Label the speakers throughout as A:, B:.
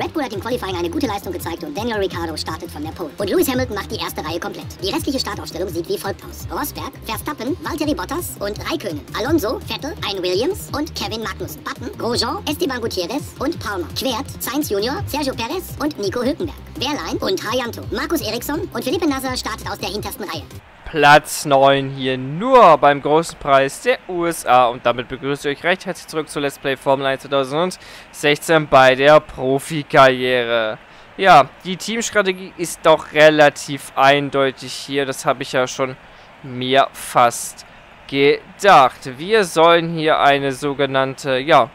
A: Red Bull hat im Qualifying eine gute Leistung gezeigt und Daniel Ricciardo startet von der Pole. Und Lewis Hamilton macht die erste Reihe komplett. Die restliche Startaufstellung sieht wie folgt aus. Rosberg, Verstappen, Valtteri Bottas und Raikönen. Alonso, Vettel, ein Williams und Kevin Magnussen. Button, Grosjean, Esteban Gutierrez und Palmer. Quert, Sainz Junior, Sergio Perez und Nico Hülkenberg. Wehrlein und Hayanto. Markus Eriksson und Philippe Nasser startet aus der hintersten Reihe.
B: Platz 9 hier nur beim großen Preis der USA. Und damit begrüße ich euch recht herzlich zurück zu Let's Play Formel 1 2016 bei der Profikarriere. Ja, die Teamstrategie ist doch relativ eindeutig hier. Das habe ich ja schon mir fast gedacht. Wir sollen hier eine sogenannte, ja,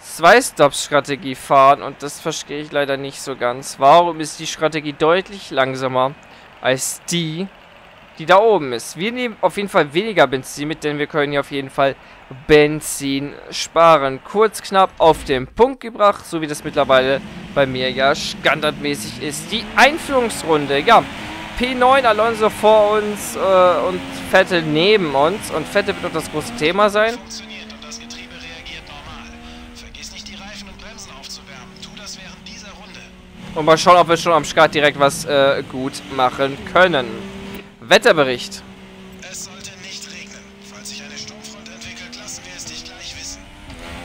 B: Zwei-Stops-Strategie fahren und das verstehe ich leider nicht so ganz. Warum ist die Strategie deutlich langsamer als die, die da oben ist. Wir nehmen auf jeden Fall weniger Benzin mit, denn wir können hier auf jeden Fall Benzin sparen. Kurz knapp auf den Punkt gebracht, so wie das mittlerweile bei mir ja standardmäßig ist. Die Einführungsrunde, ja. P9 Alonso vor uns äh, und Vettel neben uns. Und Vettel wird doch das große Thema sein. Und mal schauen, ob wir schon am Start direkt was äh, gut machen können. Wetterbericht. Es sollte nicht regnen. Falls sich eine Sturmfront entwickelt, lassen wir es dich gleich wissen.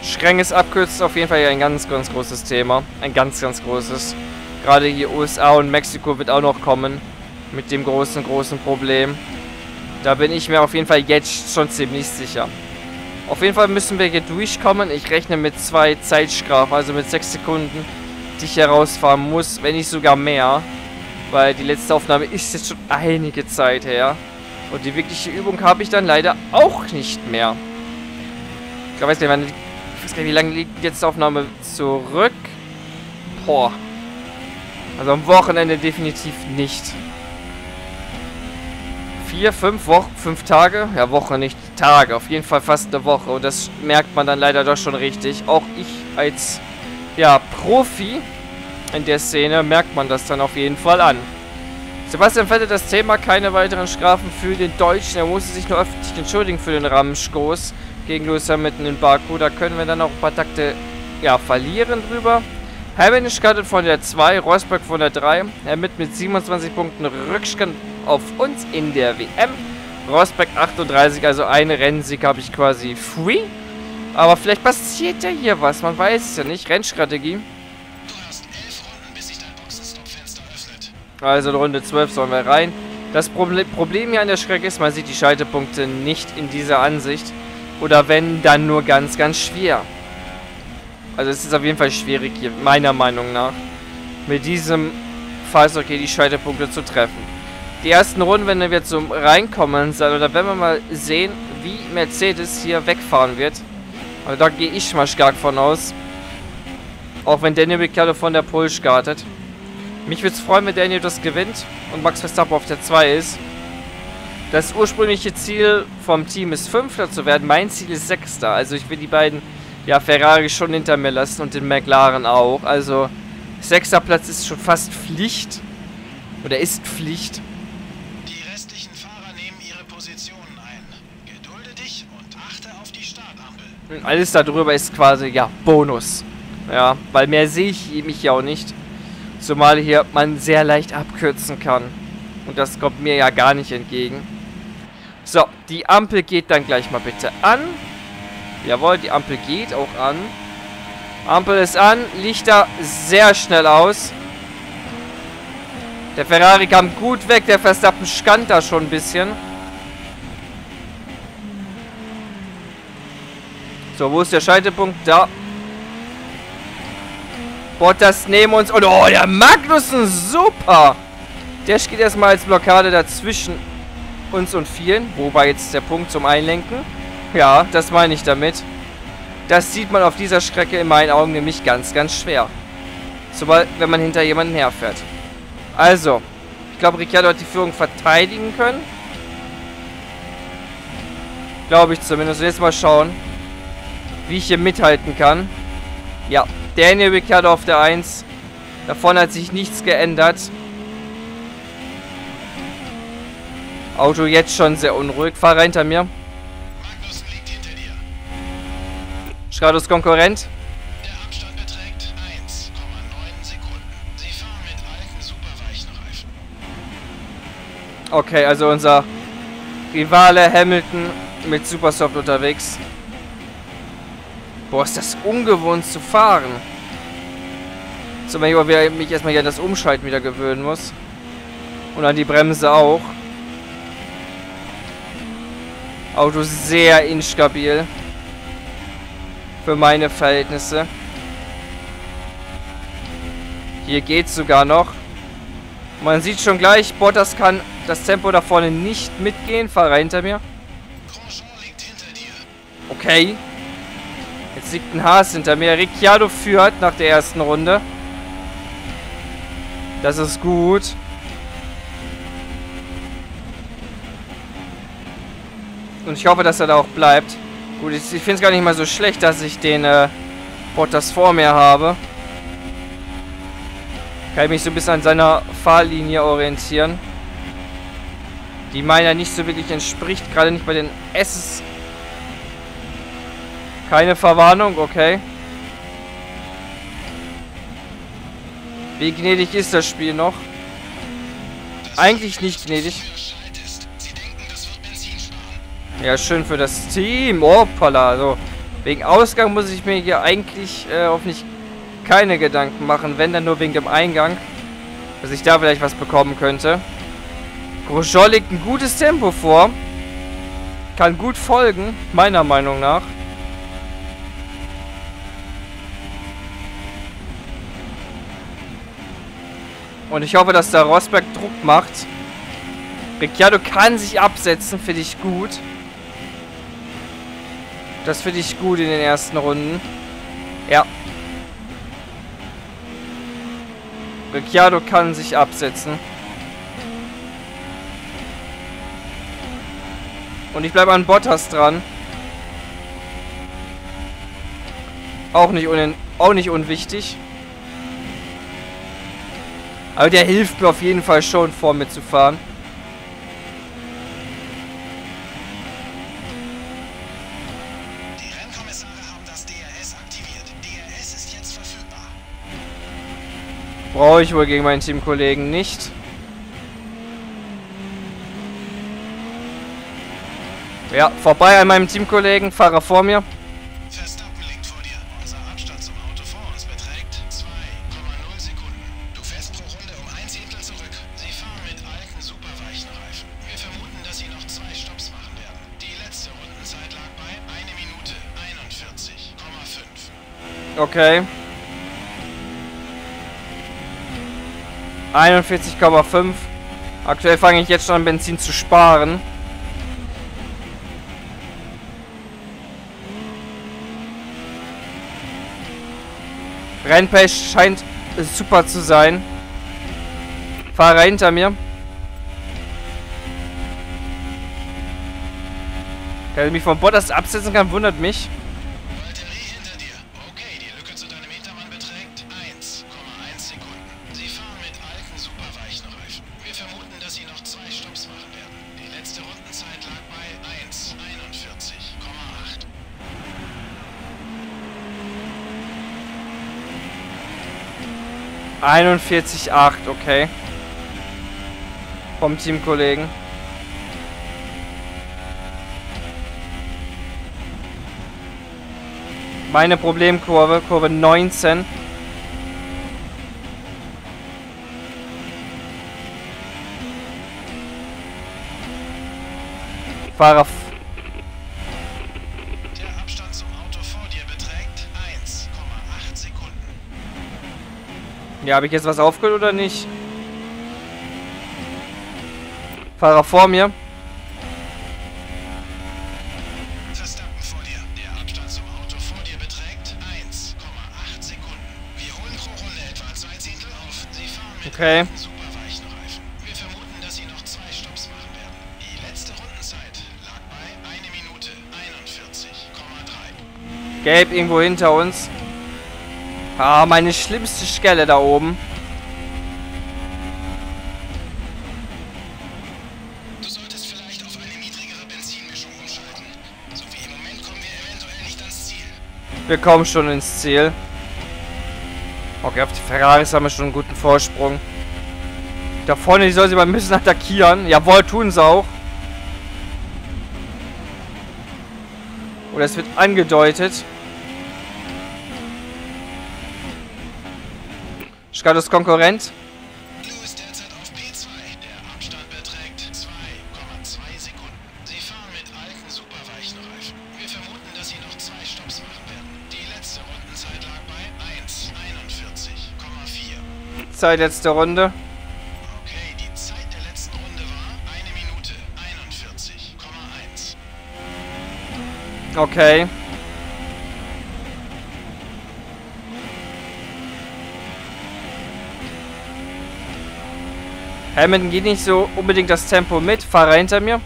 B: Strenges Abkürzen ist auf jeden Fall hier ein ganz, ganz großes Thema. Ein ganz, ganz großes. Gerade hier USA und Mexiko wird auch noch kommen. Mit dem großen, großen Problem. Da bin ich mir auf jeden Fall jetzt schon ziemlich sicher. Auf jeden Fall müssen wir hier durchkommen. Ich rechne mit zwei Zeitstrafen, also mit sechs Sekunden ich herausfahren muss, wenn nicht sogar mehr. Weil die letzte Aufnahme ist jetzt schon einige Zeit her. Und die wirkliche Übung habe ich dann leider auch nicht mehr. Ich weiß gar nicht, wie lange liegt die letzte Aufnahme zurück? Boah. Also am Wochenende definitiv nicht. Vier, fünf Wochen, fünf Tage? Ja, Woche nicht, Tage. Auf jeden Fall fast eine Woche. Und das merkt man dann leider doch schon richtig. Auch ich als ja, Profi in der Szene merkt man das dann auf jeden Fall an. Sebastian Vettel das Thema, keine weiteren Strafen für den Deutschen. Er musste sich nur öffentlich entschuldigen für den Rammenstoß gegen Lewis Hamilton in Baku. Da können wir dann auch ein paar Takte ja, verlieren drüber. Hamilton startet von der 2, Rosberg von der 3. Hamilton mit 27 Punkten Rückstand auf uns in der WM. Rosberg 38, also eine Rennsieg habe ich quasi free. Aber vielleicht passiert ja hier was, man weiß es ja nicht. Rennstrategie. Also in Runde 12 sollen wir rein. Das Problem hier an der Schreck ist, man sieht die Schaltepunkte nicht in dieser Ansicht. Oder wenn, dann nur ganz, ganz schwer. Also es ist auf jeden Fall schwierig hier, meiner Meinung nach, mit diesem Fahrzeug hier die Schaltepunkte zu treffen. Die ersten Runden, wenn wir zum Reinkommen sein, oder wenn wir mal sehen, wie Mercedes hier wegfahren wird, also da gehe ich mal stark von aus. Auch wenn Daniel Ricciardo von der Pole startet. Mich würde es freuen, wenn Daniel das gewinnt und Max Verstappen auf der 2 ist. Das ursprüngliche Ziel vom Team ist Fünfter zu werden. Mein Ziel ist Sechster. Also ich will die beiden, ja, Ferrari schon hinter mir lassen und den McLaren auch. Also sechster Platz ist schon fast Pflicht. Oder ist Pflicht. Die restlichen Fahrer nehmen ihre Positionen ein. Gedulde dich und achte auf die Startampel. Und alles darüber ist quasi, ja, Bonus. Ja, weil mehr sehe ich mich ja auch nicht. Zumal hier man sehr leicht abkürzen kann. Und das kommt mir ja gar nicht entgegen. So, die Ampel geht dann gleich mal bitte an. Jawohl, die Ampel geht auch an. Ampel ist an, Lichter sehr schnell aus. Der Ferrari kam gut weg, der Verstappen stand da schon ein bisschen. So, wo ist der Schaltepunkt? Da. Bottas neben uns. Und oh, der Magnussen, super. Der steht erstmal als Blockade dazwischen uns und vielen. Wobei jetzt der Punkt zum Einlenken. Ja, das meine ich damit. Das sieht man auf dieser Strecke in meinen Augen nämlich ganz, ganz schwer. Sobald, wenn man hinter jemanden herfährt. Also, ich glaube, Ricciardo hat die Führung verteidigen können. Glaube ich zumindest. Jetzt mal schauen, wie ich hier mithalten kann. Ja, Daniel Ricciardo auf der 1. Davon hat sich nichts geändert. Auto jetzt schon sehr unruhig. Fahrer hinter mir. Stratos Konkurrent. Der Abstand beträgt 1,9 Sekunden. Sie fahren mit alten Superweichenreifen. Okay, also unser Rivale Hamilton mit Supersoft unterwegs. Boah, ist das ungewohnt zu fahren. Zum Beispiel, weil ich mich erstmal hier an das Umschalten wieder gewöhnen muss. Und an die Bremse auch. Auto sehr instabil. Für meine Verhältnisse. Hier geht's sogar noch. Man sieht schon gleich, Bottas kann das Tempo da vorne nicht mitgehen. Fahrer hinter mir. Okay. Jetzt liegt Haas hinter mir. Ricciardo führt nach der ersten Runde. Das ist gut. Und ich hoffe, dass er da auch bleibt. Gut, ich, ich finde es gar nicht mal so schlecht, dass ich den äh, Bottas vor mir habe. Kann ich mich so ein bisschen an seiner Fahrlinie orientieren. Die meiner nicht so wirklich entspricht. Gerade nicht bei den S. Keine Verwarnung, okay. Wie gnädig ist das Spiel noch? Eigentlich nicht gnädig. Ja, schön für das Team. Hoppala. Also, wegen Ausgang muss ich mir hier eigentlich äh, hoffentlich keine Gedanken machen. Wenn, dann nur wegen dem Eingang. Dass ich da vielleicht was bekommen könnte. Grosjean legt ein gutes Tempo vor. Kann gut folgen, meiner Meinung nach. Und ich hoffe, dass der Rosberg Druck macht. Ricciardo kann sich absetzen, finde ich gut. Das finde ich gut in den ersten Runden. Ja. Ricciardo kann sich absetzen. Und ich bleibe an Bottas dran. Auch nicht, auch nicht unwichtig. Aber der hilft mir auf jeden Fall schon, vor mir zu fahren. Brauche ich wohl gegen meinen Teamkollegen nicht. Ja, vorbei an meinem Teamkollegen, Fahrer vor mir. Okay. 41,5. Aktuell fange ich jetzt schon an Benzin zu sparen. Rennpace scheint super zu sein. Fahrer hinter mir. Dass ich mich von Bottas absetzen kann, wundert mich. 41,8, okay. Vom Teamkollegen. Meine Problemkurve, Kurve 19. Fahrer Ja, habe ich jetzt was aufgehört oder nicht? Fahrer vor mir. Verstappen vor dir. Der Abstand zum Auto vor dir beträgt 1,8 Sekunden. Wir holen pro Runde etwa zwei Zehntel auf. Sie fahren mit okay. Gelb irgendwo hinter uns. Ah, meine schlimmste Stelle da oben. Du solltest vielleicht auf eine niedrigere Benzinmischung umschalten. So wie im Moment kommen wir eventuell nicht ans Ziel. Wir kommen schon ins Ziel. Okay, auf die Ferraris haben wir schon einen guten Vorsprung. Da vorne, die soll sie mal ein bisschen attackieren. Jawohl, tun sie auch. Oder es wird angedeutet. Skados Konkurrent.
C: Lewis derzeit auf P2. Der Abstand beträgt 2,2 Sekunden. Sie fahren mit alten superweichen Reifen. Wir vermuten, dass Sie noch zwei Stopps machen werden. Die letzte Rundenzeit lag bei 1,41,4.
B: Zeit letzte Runde.
C: Okay, die Zeit der letzten Runde war 1 Minute 41,1.
B: Okay. Hamilton geht nicht so unbedingt das Tempo mit. Fahrer hinter mir.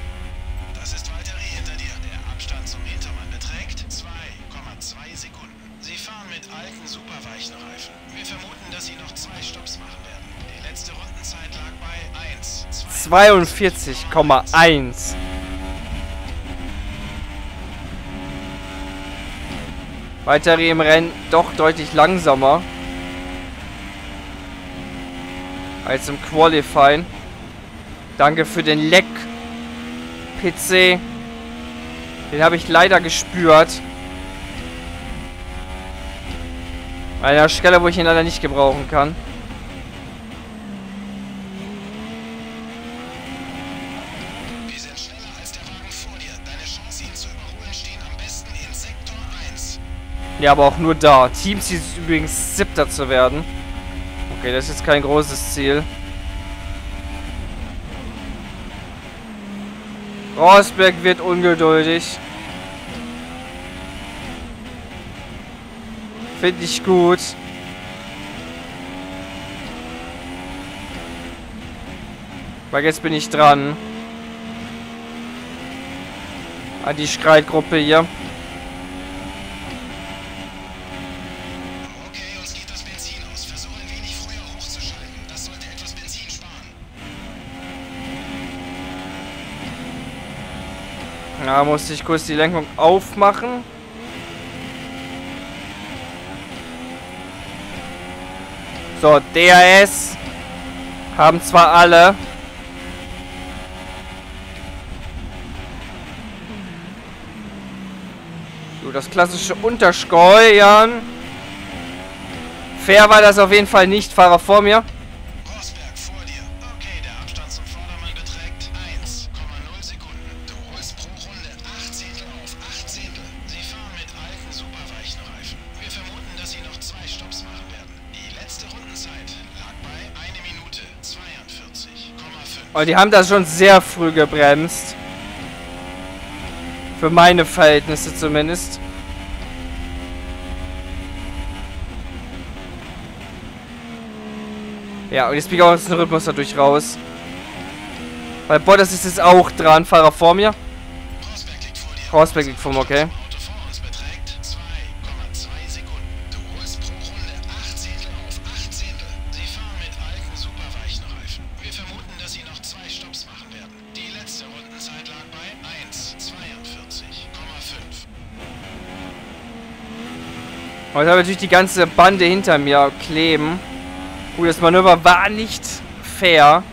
C: Das ist Valtteri hinter dir. Der Abstand zum Hintermann beträgt 2,2 Sekunden. Sie fahren mit alten superweichen Reifen. Wir vermuten, dass Sie noch zwei Stopps machen werden. Die letzte Rundenzeit lag bei 1, 2,
B: 42,1. Weitere im Rennen doch deutlich langsamer. Als im Qualifying. Danke für den Leck. PC. Den habe ich leider gespürt. An einer Stelle, wo ich ihn leider nicht gebrauchen kann.
C: Wir sind schneller als der Wagen vor dir. Deine Chance, ihn zu überholen, stehen am besten in Sektor 1.
B: Ja, aber auch nur da. Teams ist übrigens siebter zu werden. Okay, das ist jetzt kein großes Ziel. Rosberg wird ungeduldig. Finde ich gut. Weil jetzt bin ich dran. An die Streitgruppe hier. Da musste ich kurz die Lenkung aufmachen. So, DRS haben zwar alle. So, das klassische Untersteuern. Fair war das auf jeden Fall nicht. Fahrer vor mir.
C: 42,5.
B: Aber die haben das schon sehr früh gebremst. Für meine Verhältnisse zumindest. Ja, und jetzt bin ich auch aus dem Rhythmus dadurch raus. Weil Bottas ist jetzt auch dran. Fahrer vor mir.
C: Rosberg liegt vor
B: mir, okay. Und jetzt habe ich natürlich die ganze Bande hinter mir kleben. Gut, das Manöver war nicht fair.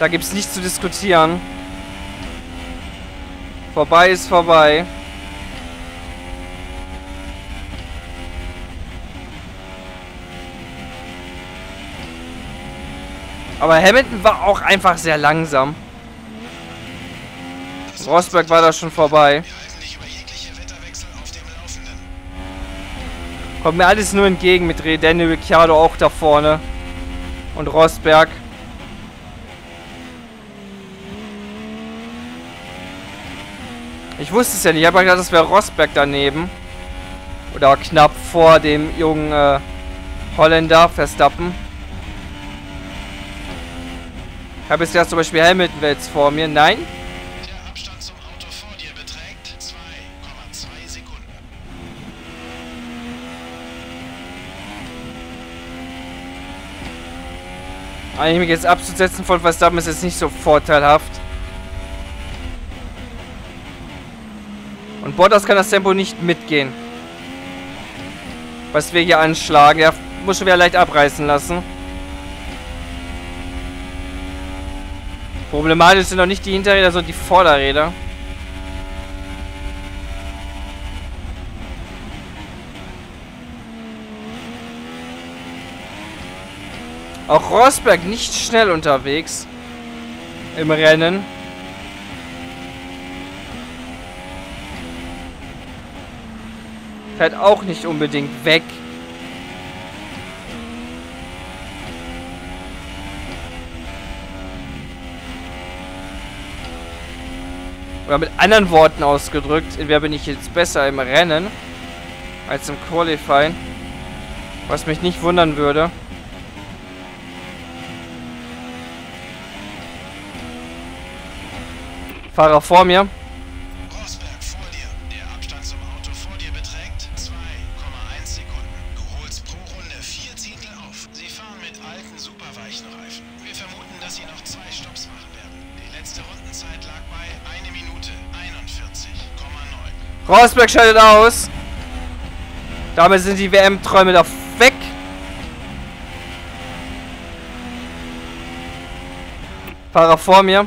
B: Da gibt es nichts zu diskutieren. Vorbei ist vorbei. Aber Hamilton war auch einfach sehr langsam. Rosberg war da schon vorbei. Kommt mir alles nur entgegen mit Daniel Ricciardo auch da vorne. Und Rosberg. Ich wusste es ja nicht. Ich habe gedacht, das wäre Rosberg daneben. Oder knapp vor dem jungen äh, Holländer Verstappen. Ich habe jetzt zum Beispiel Hamilton jetzt vor mir. Nein. Eigentlich mich jetzt abzusetzen von Verstappen ist jetzt nicht so vorteilhaft. Und Bottas kann das Tempo nicht mitgehen. Was wir hier anschlagen. Er muss schon wieder leicht abreißen lassen. Problematisch sind noch nicht die Hinterräder, sondern die Vorderräder. Auch Rosberg nicht schnell unterwegs im Rennen. Fährt auch nicht unbedingt weg. Oder mit anderen Worten ausgedrückt, wer bin ich jetzt besser im Rennen als im Qualifying. Was mich nicht wundern würde. Fahrer vor mir.
C: Rosberg vor dir. Der Abstand zum Auto vor dir beträgt 2,1 Sekunden. Du holst pro Runde vier Zehntel auf. Sie fahren mit alten, superweichen Reifen. Wir vermuten, dass sie noch zwei Stopps machen werden. Die letzte Rundenzeit lag bei 1 Minute 41,9.
B: Rosberg schaltet aus. Damit sind die WM-Träume da weg. Fahrer vor mir.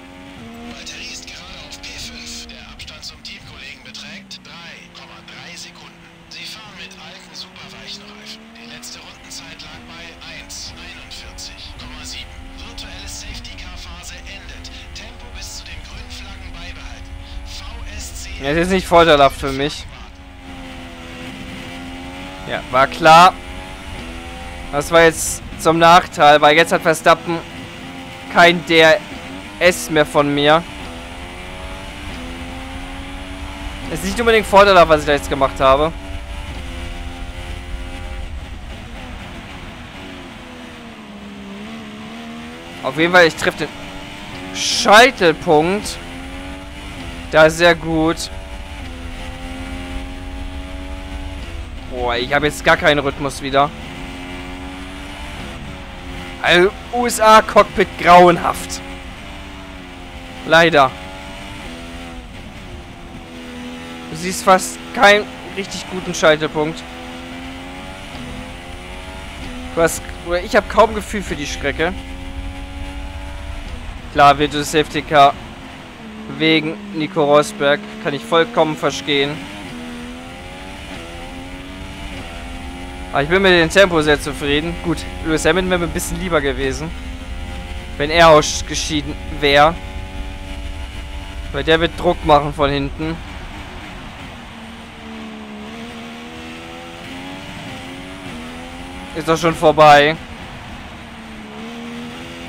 B: Das
C: ist
B: nicht vorteilhaft für mich. Ja, war klar. Das war jetzt zum Nachteil, weil jetzt hat Verstappen kein DRS mehr von mir. Es ist nicht unbedingt vorteilhaft, was ich da jetzt gemacht habe. Auf jeden Fall, ich treffe den Scheitelpunkt. Da ist sehr gut. Boah, ich habe jetzt gar keinen Rhythmus wieder. Also, USA-Cockpit grauenhaft. Leider. Du siehst fast keinen richtig guten Schaltepunkt. Du hast, ich habe kaum Gefühl für die Strecke. Klar, wird das Safety Car wegen Nico Rosberg. Kann ich vollkommen verstehen. Aber ich bin mit dem Tempo sehr zufrieden. Gut, Lewis Hamilton wäre mir ein bisschen lieber gewesen. Wenn er ausgeschieden wäre. Weil der wird Druck machen von hinten. Ist doch schon vorbei.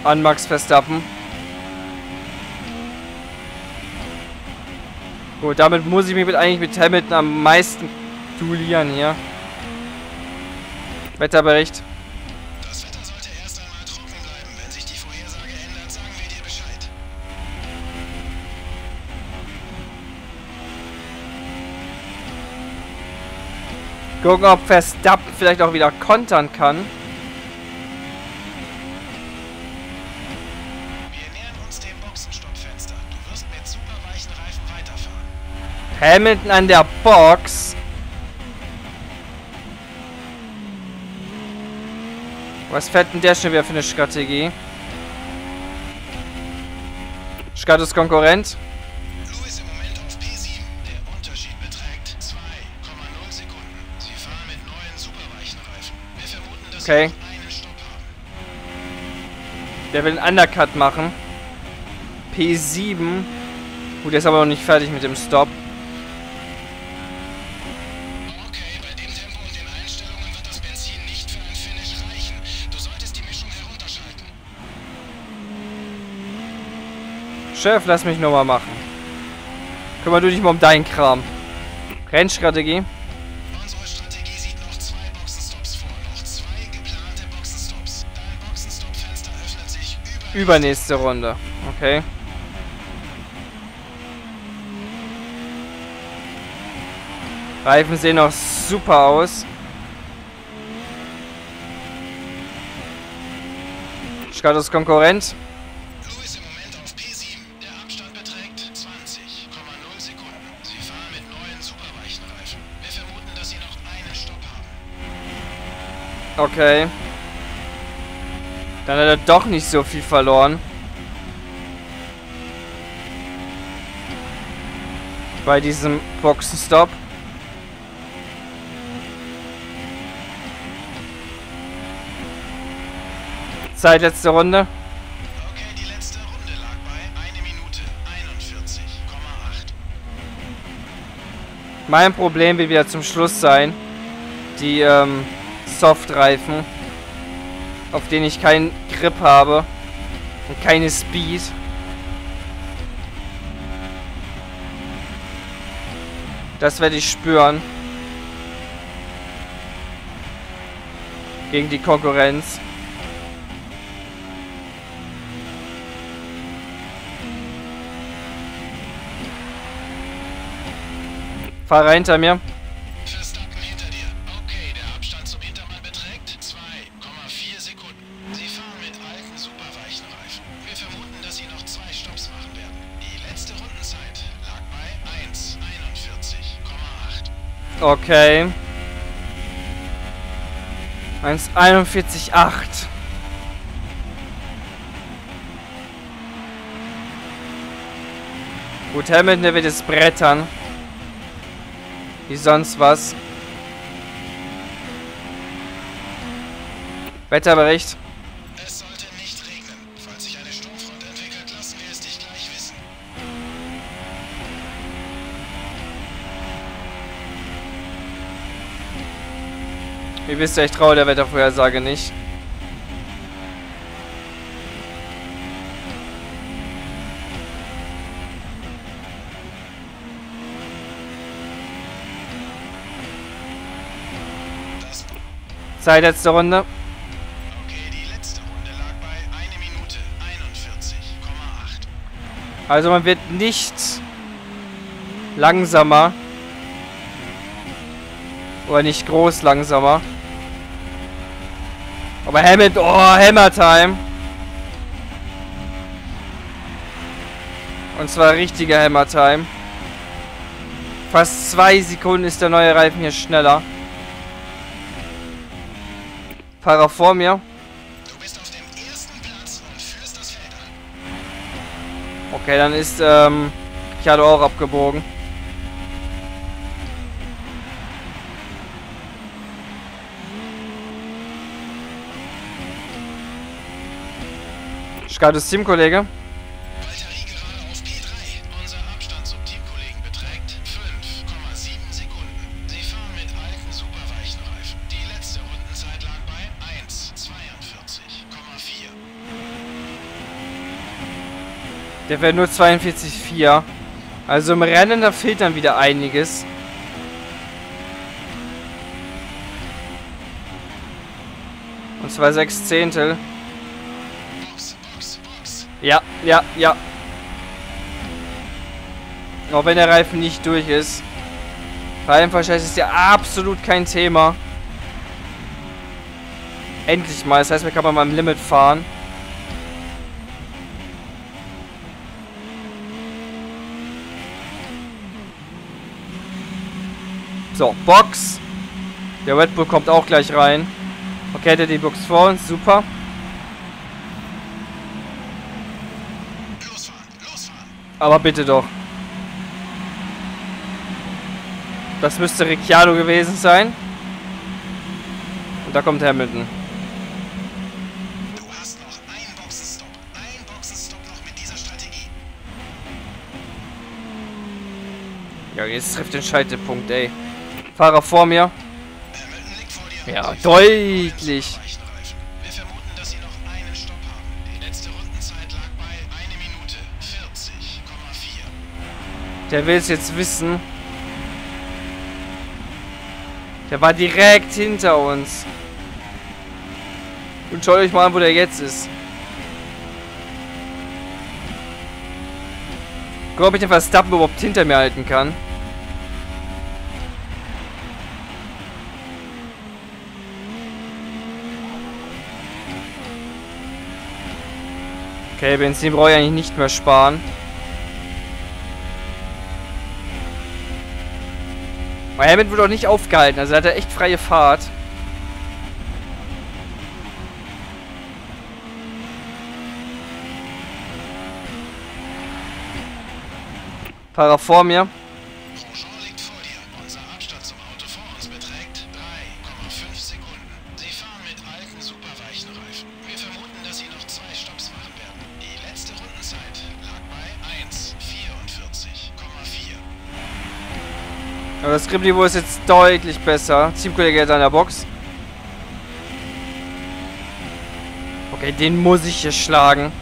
B: An Max Verstappen. Gut, damit muss ich mich mit, eigentlich mit Hamilton am meisten duellieren hier. Wetterbericht.
C: Das Wetter sollte erst einmal trocken bleiben. Wenn sich die Vorhersage ändert, sagen wir dir Bescheid.
B: Gucken, ob Verstappen vielleicht auch wieder kontern kann. Hamilton an der Box. Was fährt denn der schon wieder für eine Strategie? Skatus Konkurrent.
C: Lewis im Moment auf P7. Der Unterschied beträgt 2,0 Sekunden. Sie fahren mit neuen superweichen Reifen. Wir vermuten, dass
B: Okay. Der will einen Undercut machen. P7. Gut, der ist aber noch nicht fertig mit dem Stop. Chef, lass mich nur mal machen. Kümmer du dich mal um deinen Kram. Rennstrategie.
C: Unsere Strategie sieht noch zwei Boxenstops vor. Noch zwei geplante Boxenstops. Dein Boxenstopp-Fenster öffnet sich über...
B: Übernächste Runde. Okay. Reifen sehen noch super aus. Skatos Konkurrent. Okay. Dann hat er doch nicht so viel verloren. Bei diesem Boxenstopp. Zeit, letzte Runde.
C: Okay, die letzte Runde lag bei 1 Minute 41,8.
B: Mein Problem wird wieder zum Schluss sein. Die ähm, Softreifen, auf denen ich keinen Grip habe und keine Speed. Das werde ich spüren. Gegen die Konkurrenz. Fahrer hinter mir.
C: Okay. 1,41,8.
B: Gut, Hamilton, der wird jetzt brettern. Wie sonst was. Wetterbericht. Wisst ja, ich traue der Wettervorhersage nicht. Zeit, letzte Runde.
C: Okay, die letzte Runde lag bei 1 Minute 41,8.
B: Also man wird nicht langsamer. Oder nicht groß langsamer. Aber Hamilton, oh, Hammer Time. Und zwar richtiger Hammer Time. Fast zwei Sekunden ist der neue Reifen hier schneller. Fahrer vor mir.
C: Du bist auf dem ersten Platz und führst das Feld an.
B: Okay, dann ist ähm, Ricciardo auch abgebogen. Skatus Teamkollege.
C: Valtteri gerade auf P3. Unser Abstand zum Teamkollegen beträgt 5,7 Sekunden. Sie fahren mit alten, superweichen Reifen. Die letzte Rundenzeit lag bei 1,42,4.
B: Der wäre nur 42,4. Also im Rennen, da fehlt dann wieder einiges. Und zwar sechs Zehntel. Ja, ja, ja. Auch wenn der Reifen nicht durch ist. Reifenverschleiß ist ja absolut kein Thema. Endlich mal. Das heißt, wir kann mal am Limit fahren. So, Box. Der Red Bull kommt auch gleich rein. Okay, hat er die Box vor uns. Super. Aber bitte doch. Das müsste Ricciardo gewesen sein. Und da kommt Hamilton. Ja, jetzt trifft den Scheitelpunkt, ey. Fahrer vor mir. Ja, deutlich. Der will es jetzt wissen. Der war direkt hinter uns. Und schaut euch mal an, wo der jetzt ist. Guck, ob ich den Verstappen überhaupt hinter mir halten kann. Okay, Benzin brauche ich eigentlich nicht mehr sparen. Aber Hamilton wurde auch nicht aufgehalten, also hat er echt freie Fahrt. Fahrer vor mir. Grip-Niveau ist jetzt deutlich besser. Teamkollege jetzt an der Box. Okay, den muss ich hier schlagen.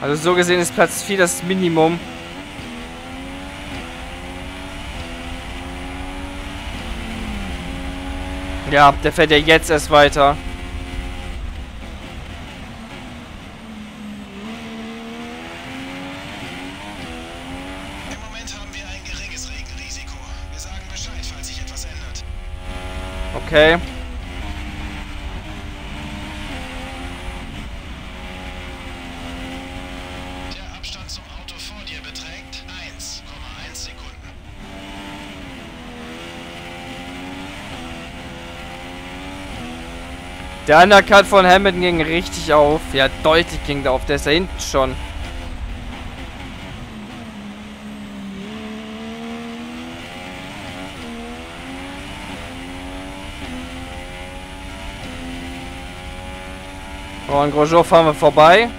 B: Also so gesehen ist Platz 4 das Minimum. Ja, der fährt ja jetzt erst weiter. Okay.
C: Der Abstand zum Auto vor dir beträgt 1,1 Sekunden.
B: Der Undercut von Hamilton ging richtig auf. Ja, deutlich ging der auf. Der ist da hinten schon. Oh, an Grosjean fahren wir vorbei.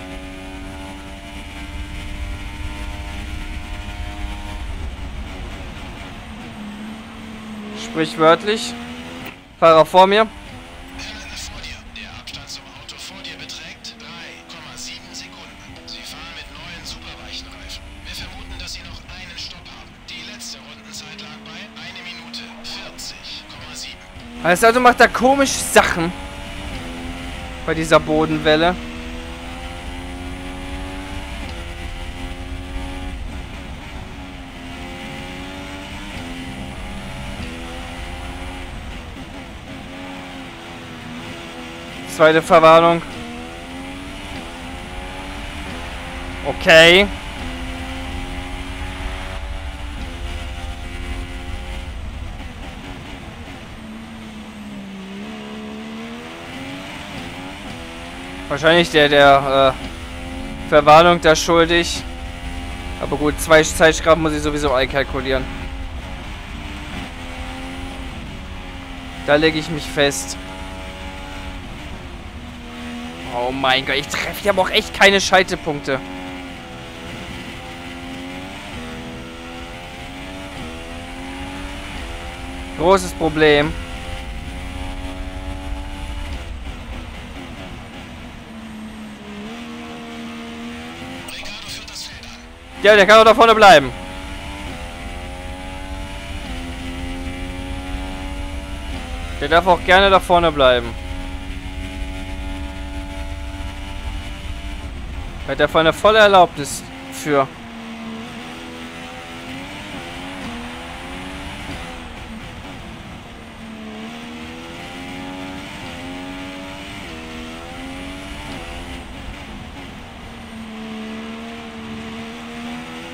B: Sprichwörtlich. Fahrer vor mir.
C: Hamilton vor dir. Der Abstand zum Auto vor dir beträgt 3,7 Sekunden. Sie fahren mit neuen superweichen Reifen. Wir vermuten, dass Sie noch einen Stopp haben. Die letzte Rundenzeit lag bei 1 Minute 40,7.
B: Das Auto macht da komisch Sachen. Bei dieser Bodenwelle. Zweite Verwarnung. Okay. Wahrscheinlich der, der äh, Verwarnung da schuldig. Aber gut, zwei Zeitstrafen muss ich sowieso einkalkulieren. Da lege ich mich fest. Oh mein Gott, ich treffe ja aber auch echt keine Scheitepunkte. Großes Problem.
C: Ricardo führt das Feld an.
B: Ja, der kann auch da vorne bleiben. Der darf auch gerne da vorne bleiben. Hat er eine volle Erlaubnis für.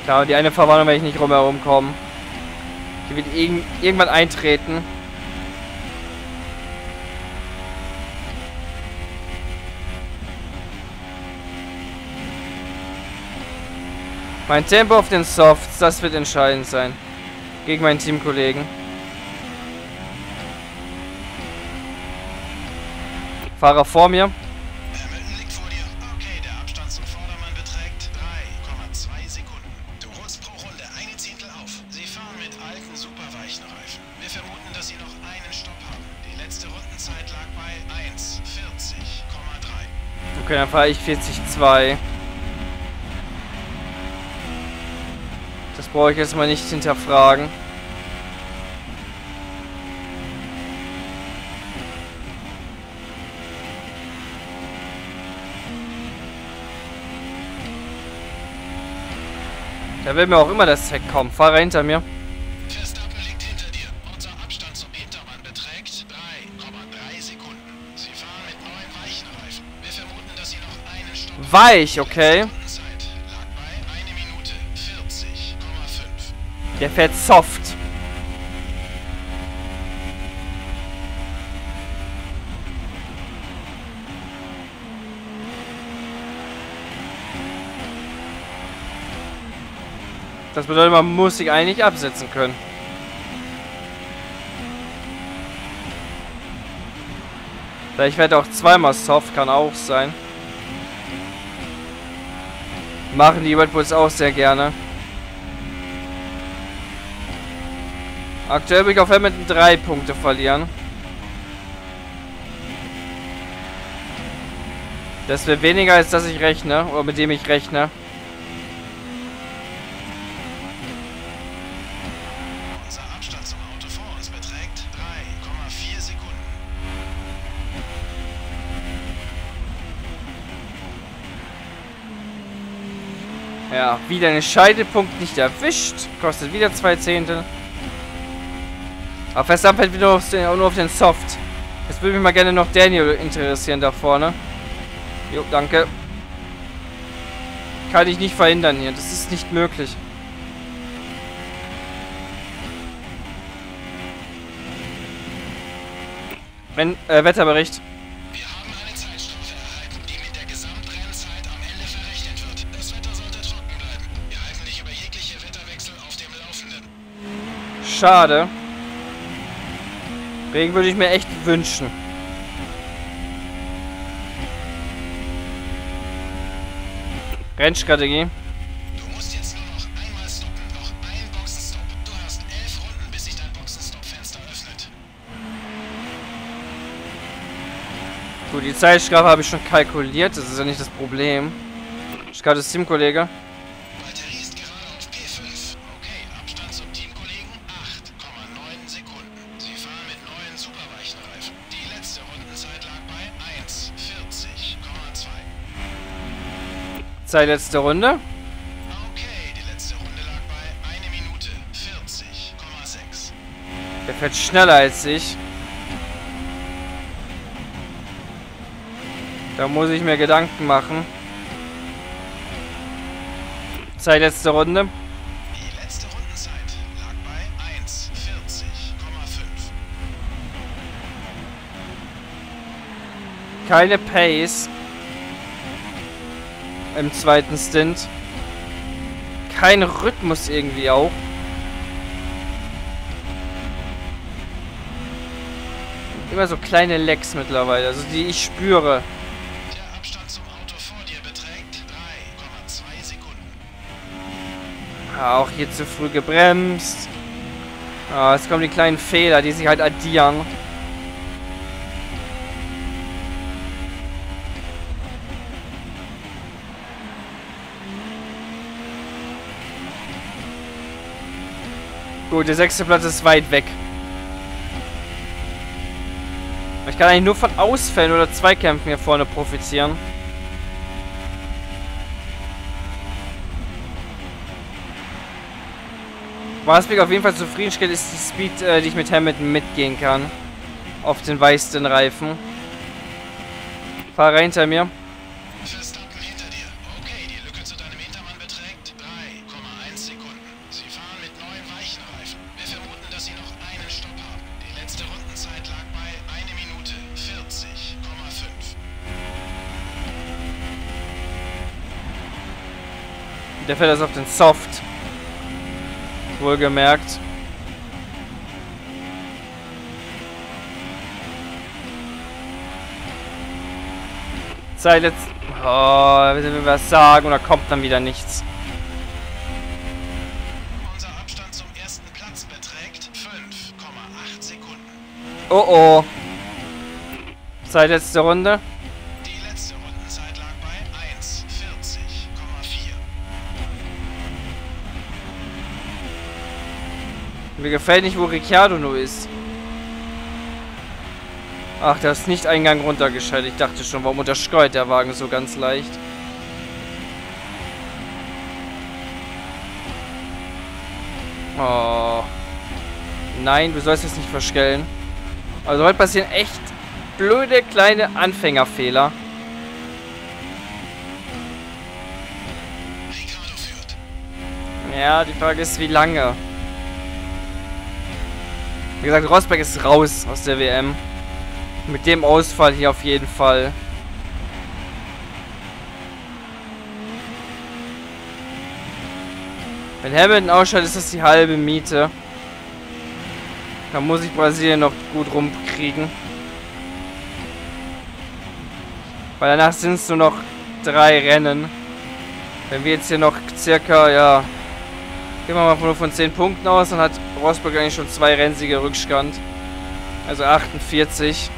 B: Klar, die eine Verwarnung werde ich nicht rumherum kommen. Die wird irg irgendwann eintreten. Mein Tempo auf den Softs, das wird entscheidend sein. Gegen meinen Teamkollegen. Fahrer vor mir. Fahre ich 40,2. Das brauche ich erstmal nicht hinterfragen. Da will mir auch immer das Heck kommen. Fahrer hinter mir. Weich, okay.
C: Rundenzeit lag bei 1 Minute 40,5.
B: Der fährt soft. Das bedeutet, man muss sich eigentlich absetzen können. Vielleicht er auch zweimal soft, kann auch sein. Machen die Red Bulls auch sehr gerne. Aktuell bin ich auf Hamilton drei Punkte verlieren. Das wäre weniger als dass ich rechne, oder mit dem ich rechne.
C: Unser Abstand zum Auto vor uns beträgt 3,4 Sekunden.
B: Ja, wieder einen Scheidepunkt nicht erwischt. Kostet wieder zwei Zehntel. Aber Verstappen fällt wieder den, nur auf den Soft. Jetzt würde mich mal gerne noch Daniel interessieren da vorne. Jo, danke. Kann ich nicht verhindern hier. Das ist nicht möglich. Wenn, äh, Wetterbericht. Schade. Regen würde ich mir echt wünschen. Rennstrategie.
C: Du musst jetzt nur noch einmal stoppen. Noch ein Boxenstopp. Du hast elf Runden, bis sich dein Boxenstopp-Fenster öffnet.
B: Gut, die Zeitstrafe habe ich schon kalkuliert. Das ist ja nicht das Problem. Schade, Sim-Kollege.
C: Batterie
B: Zeit letzte Runde.
C: Okay, die letzte Runde lag bei 1 Minute 40,6.
B: Der fährt schneller als ich. Da muss ich mir Gedanken machen. Zeit letzte Runde.
C: Die letzte Rundenzeit lag bei 1,40,5.
B: Keine Pace. Im zweiten Stint. Kein Rhythmus irgendwie auch. Immer so kleine Lecks mittlerweile, also die ich spüre.
C: Der Abstand zum Auto vor dir beträgt 3,2 Sekunden.
B: Ja, auch hier zu früh gebremst. Ah, es kommen die kleinen Fehler, die sich halt addieren. Gut, der sechste Platz ist weit weg. Ich kann eigentlich nur von Ausfällen oder Zweikämpfen hier vorne profitieren. Was mich auf jeden Fall zufriedenstellt, ist die Speed, äh, die ich mit Hamilton mitgehen kann. Auf den weißen Reifen. Fahrer hinter mir. Der fährt das auf den Soft. Wohlgemerkt. Zeit jetzt. Oh, will mir was sagen oder kommt dann wieder nichts.
C: Unser Abstand zum ersten Platz beträgt 5,8 Sekunden.
B: Oh oh. Zeit letzte Runde. Mir gefällt nicht, wo Ricciardo nur ist. Ach, der ist nicht Eingang runtergeschaltet. Ich dachte schon, warum untersteuert der Wagen so ganz leicht? Oh. Nein, du sollst es nicht verschellen. Also heute passieren echt blöde kleine Anfängerfehler. Ja, die Frage ist, wie lange? Wie gesagt, Rosberg ist raus aus der WM. Mit dem Ausfall hier auf jeden Fall. Wenn Hamilton ausschaltet, ist das die halbe Miete. Da muss ich Brasilien noch gut rumkriegen. Weil danach sind es nur noch drei Rennen. Wenn wir jetzt hier noch circa, ja, gehen wir mal nur von 10 Punkten aus, dann hat Rosberg eigentlich schon zwei Rennsiege Rückstand. Also 48.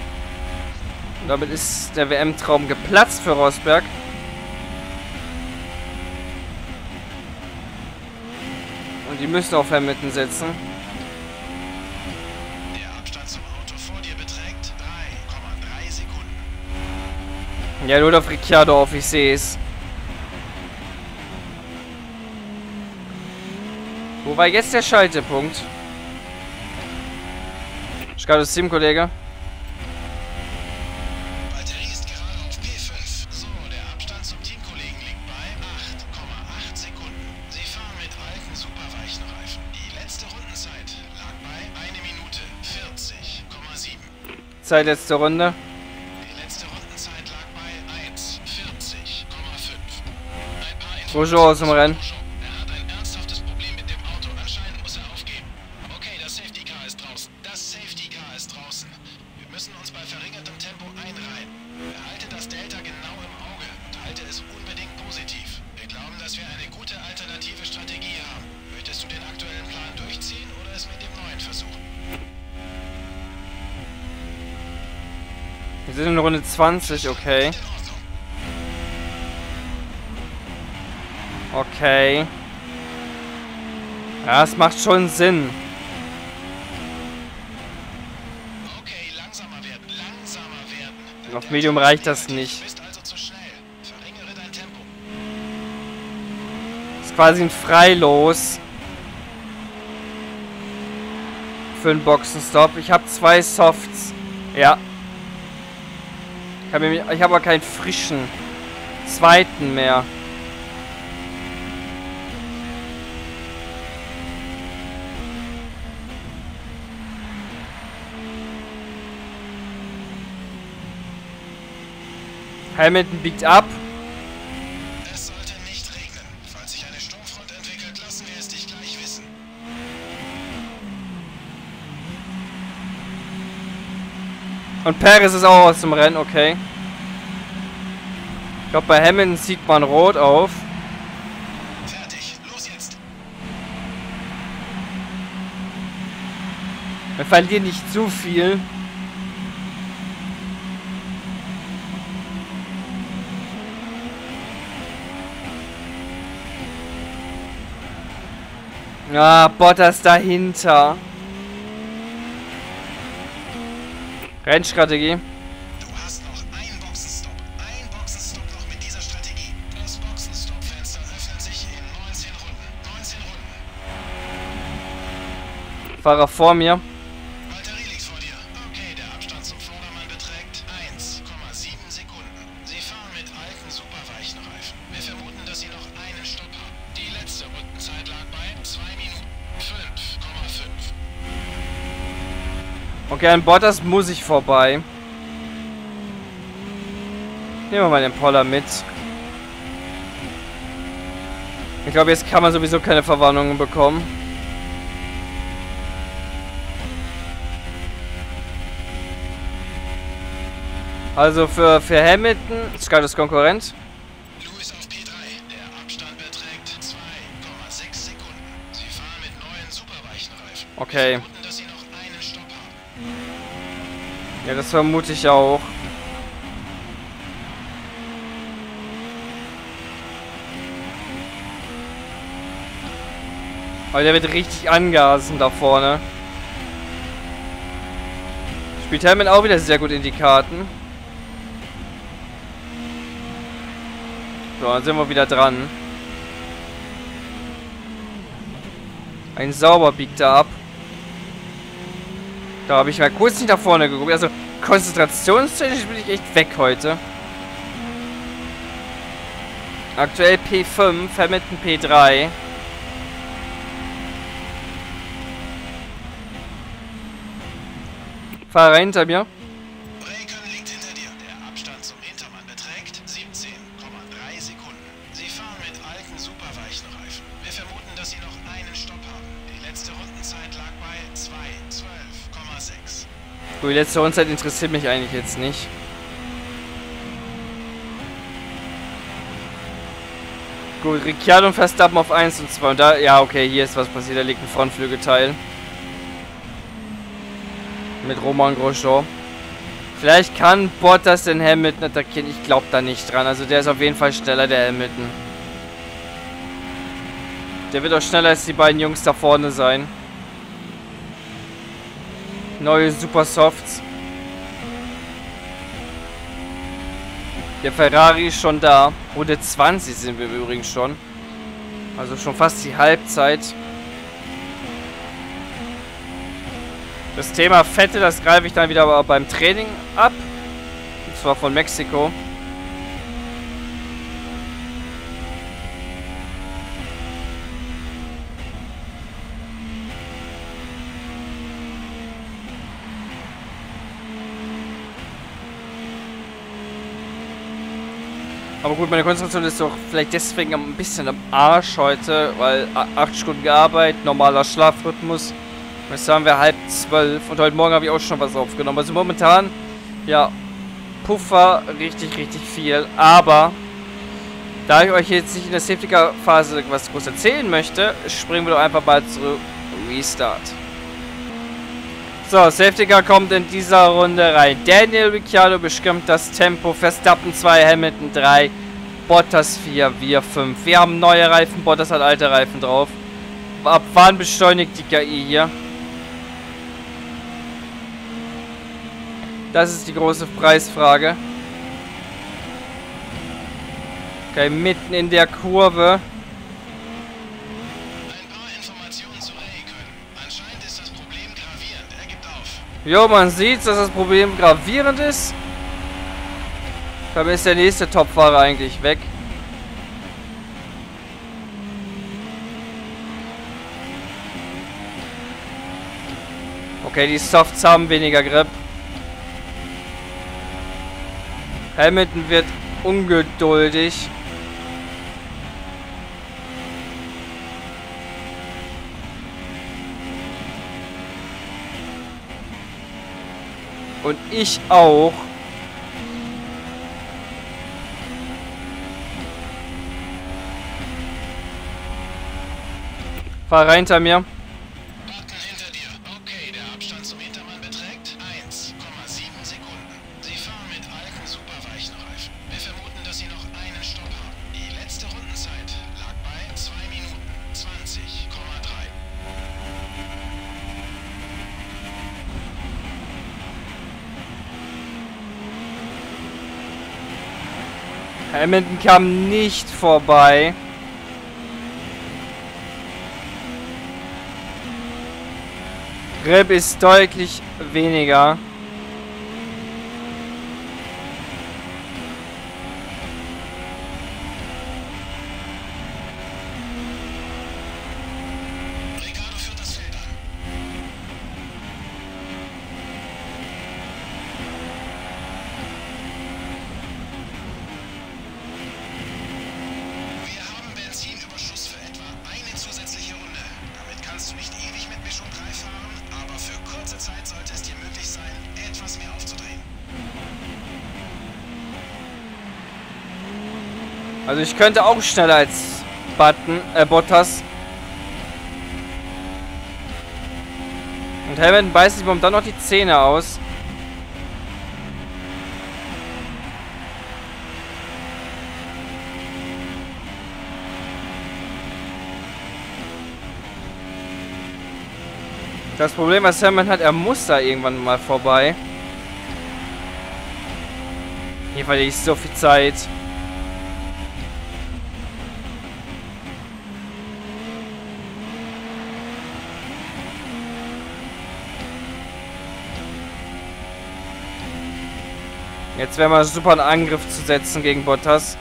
B: Und damit ist der WM-Traum geplatzt für Rosberg. Und die müssen auf Hamilton setzen.
C: Der Abstand zum Auto vor dir beträgt 3,3 Sekunden.
B: Ja, nur auf Ricciardo auf, ich sehe es. Wo war jetzt der Schaltepunkt? Skados Teamkollege.
C: Batterie ist gerade auf P5. So, der Abstand zum Teamkollegen liegt bei 8,8 Sekunden. Sie fahren mit alten superweichen Reifen. Die letzte Rundenzeit lag bei 1 Minute 40,7.
B: Zeit letzte Runde.
C: Die letzte Rundenzeit lag bei 1,40,5. Ein paar
B: Grosjean aus dem Rennen. 20, okay. Okay. Ja, es macht schon Sinn.
C: Okay, langsamer werden, langsamer werden.
B: Auf Medium reicht das nicht.
C: Du bist also zu schnell. Verringere dein Tempo.
B: ist quasi ein Freilos. Für einen Boxenstopp. Ich habe zwei Softs. Ja. Ich habe ich hab aber keinen frischen zweiten mehr. Hamilton biegt ab. Und Perez ist auch aus dem Rennen, okay. Ich glaube, bei Hamilton sieht man rot auf.
C: Fertig. Los jetzt.
B: Wir verlieren nicht zu viel. Ja, Bottas dahinter. Rennstrategie.
C: Du hast noch einen Boxenstopp. Ein Boxenstopp noch mit dieser Strategie. Das Boxenstopp-Fenster öffnet sich in 19 Runden. 19 Runden.
B: Fahrer vor mir.
C: Okay,
B: an Bottas muss ich vorbei. Nehmen wir mal den Poller mit. Ich glaube, jetzt kann man sowieso keine Verwarnungen bekommen. Also für, für Hamilton, Skylos Konkurrent.
C: Lewis auf P3. Der Abstand beträgt 2,6 Sekunden. Sie fahren mit neuen superweichen Reifen.
B: Okay. Ja, das vermute ich auch. Aber der wird richtig angasen da vorne. Spielt Helmet auch wieder sehr gut in die Karten. So, dann sind wir wieder dran. Ein Sauber biegt da ab. Da habe ich mal kurz nicht nach vorne geguckt. Also konzentrationstechnisch bin ich echt weg heute. Aktuell P5, Hamilton P3. Fahrer hinter mir.
C: Die letzte
B: Rundzeit interessiert mich eigentlich jetzt nicht. Gut, Ricciardo und Verstappen auf 1 und 2. Und da, ja, okay, hier ist was passiert. Da liegt ein Frontflügelteil. Mit Roman Grosjean. Vielleicht kann Bottas den Hamilton attackieren. Ich glaube da nicht dran. Also der ist auf jeden Fall schneller, der Hamilton. Der wird auch schneller als die beiden Jungs da vorne sein. Neue Super Softs. Der Ferrari ist schon da. Runde 20 sind wir übrigens schon. Also schon fast die Halbzeit. Das Thema Fette, das greife ich dann wieder beim Training ab. Und zwar von Mexiko. Aber gut, meine Konzentration ist doch vielleicht deswegen ein bisschen am Arsch heute, weil 8 Stunden gearbeitet, normaler Schlafrhythmus. Jetzt haben wir halb zwölf und heute Morgen habe ich auch schon was aufgenommen. Also momentan, ja, Puffer richtig, richtig viel. Aber da ich euch jetzt nicht in der Safety-Phase was groß erzählen möchte, springen wir doch einfach mal zurück. Restart. So, Safety Car kommt in dieser Runde rein. Daniel Ricciardo bestimmt das Tempo. Verstappen 2, Hamilton 3, Bottas 4, wir 5. Wir haben neue Reifen, Bottas hat alte Reifen drauf. Ab wann beschleunigt die KI hier? Das ist die große Preisfrage. Okay, mitten in der Kurve. Jo, man sieht, dass das Problem gravierend ist. Dann ist der nächste Topfahrer eigentlich weg. Okay, die Softs haben weniger Grip. Hamilton wird ungeduldig. Und ich auch. Fahr rein hinter mir. Hamilton kam nicht vorbei. Grip ist deutlich weniger. Also ich könnte auch schneller als Button, äh, Bottas. Und Hamilton beißt sich dann noch die Zähne aus. Das Problem, was Hamilton hat, er muss da irgendwann mal vorbei. Hier verliere ich so viel Zeit. Jetzt wäre mal super einen Angriff zu setzen gegen Bottas.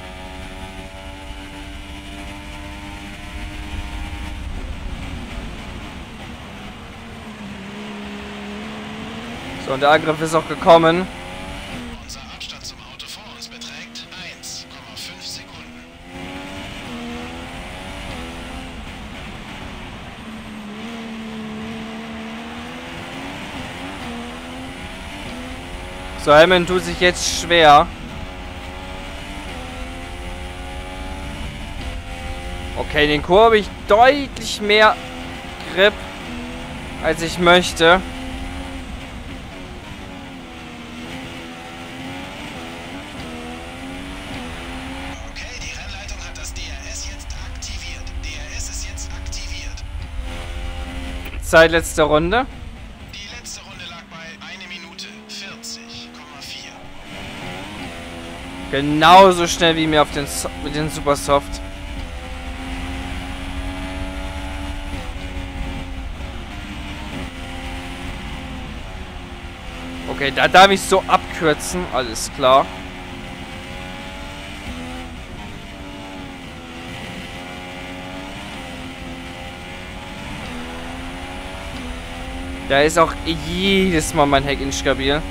B: So, und der Angriff ist auch gekommen. So, Helmen tut sich jetzt schwer. Okay, in den Chor habe ich deutlich mehr Grip, als ich möchte.
C: Okay, die Rennleitung
B: Genauso schnell wie mir auf den so mit den Supersoft. Okay, da darf ich so abkürzen. Alles klar. Da ist auch jedes Mal mein Heck instabil.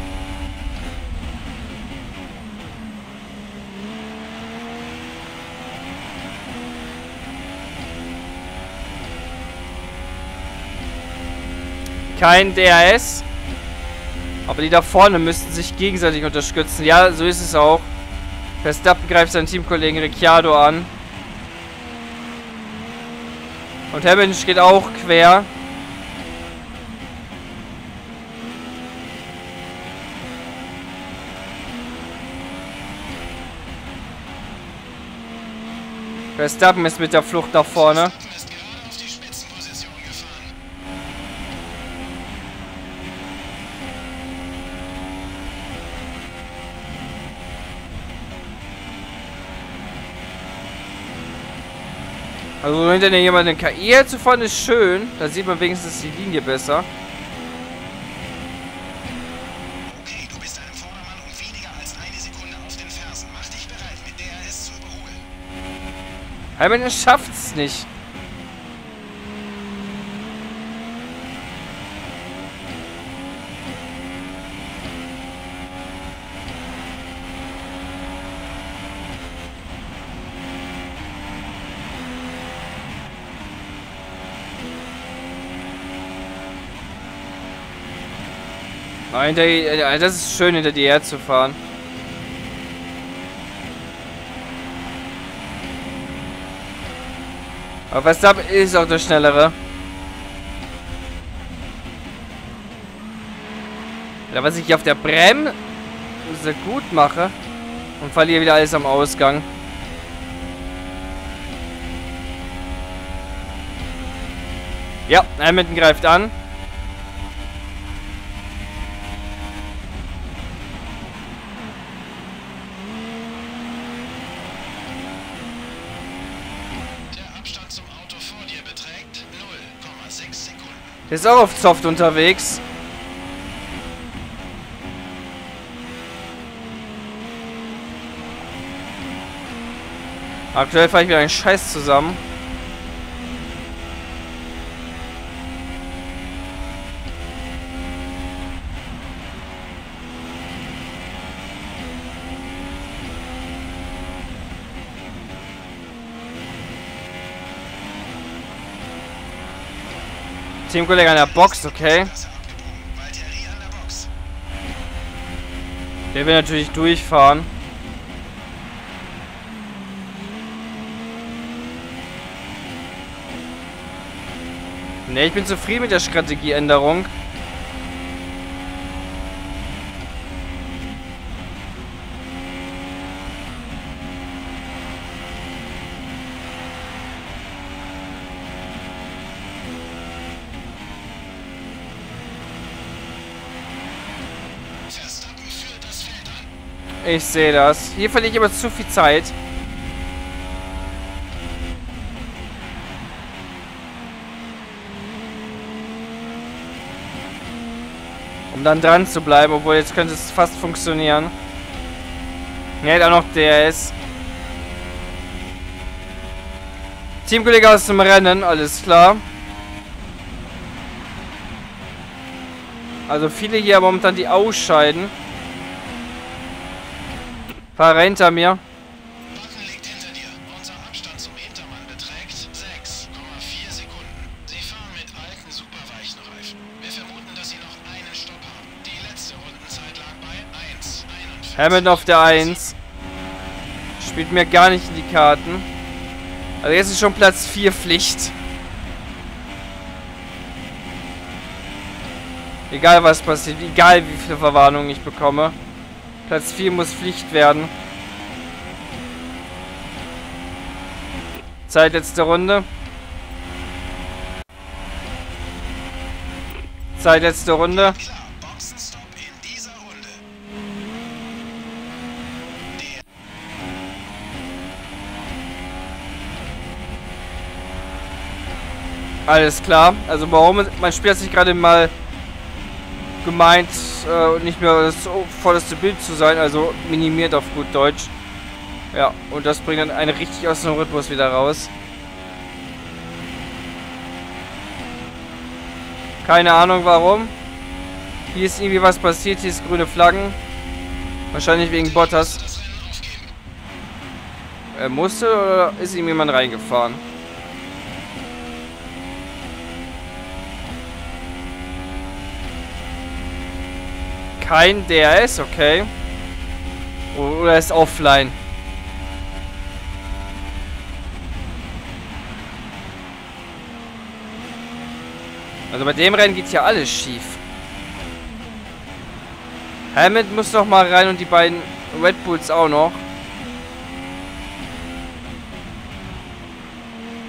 B: Kein DRS. Aber die da vorne müssten sich gegenseitig unterstützen. Ja, so ist es auch. Verstappen greift seinen Teamkollegen Ricciardo an. Und Hamilton geht auch quer. Verstappen ist mit der Flucht nach vorne.
C: Verstappen ist gerade auf die Spitzenposition gefahren.
B: Also hinter dir jemand eine KI herzufahren ist schön. Da sieht man wenigstens die Linie besser.
C: Okay, du bist einem Vordermann um weniger als eine Sekunde auf den Fersen. Mach dich bereit, mit DRS zu überholen.
B: Hamilton schafft's nicht. Nein, der, äh, das ist schön, hinter dir herzufahren. Aber Verstappen ist auch der Schnellere. Ja, was ich hier auf der Bremse gut mache und verliere wieder alles am Ausgang. Ja, Hamilton greift an.
C: Der Abstand zum Auto vor dir beträgt 0,6 Sekunden.
B: Ist auch auf Soft unterwegs. Aktuell fahre ich wieder einen Scheiß zusammen. Teamkollege an der Box, okay.
C: Der
B: will natürlich durchfahren. Ne, ich bin zufrieden mit der Strategieänderung. Ich sehe das. Hier verliere ich aber zu viel Zeit. Um dann dran zu bleiben, obwohl jetzt könnte es fast funktionieren. Ne, da noch DRS. Teamkollege aus dem Rennen, alles klar. Also viele hier momentan, die ausscheiden. Fahrer hinter mir.
C: Button liegt hinter dir. Unser Abstand zum Hintermann beträgt 6,4 Sekunden. Sie fahren mit alten superweichen Reifen. Wir vermuten, dass Sie noch einen Stopp haben. Die letzte Rundenzeit lag bei 1,41.
B: Hamilton auf der 1. Spielt mir gar nicht in die Karten. Also jetzt ist schon Platz 4 Pflicht. Egal was passiert, egal wie viele Verwarnungen ich bekomme. Platz 4 muss Pflicht werden. Zeit letzte Runde. Zeit letzte Runde. Alles klar. Also warum mein Spiel hat sich gerade mal gemeint, äh, nicht mehr das vorderste Bild zu sein, also minimiert auf gut Deutsch. Ja, und das bringt dann einen richtig aus dem Rhythmus wieder raus. Keine Ahnung warum. Hier ist irgendwie was passiert, hier ist grüne Flaggen. Wahrscheinlich wegen Bottas. Er musste oder ist ihm jemand reingefahren? Kein DRS, okay. Oder er ist offline. Also bei dem Rennen geht ja alles schief. Hammond muss noch mal rein und die beiden Red Bulls auch noch.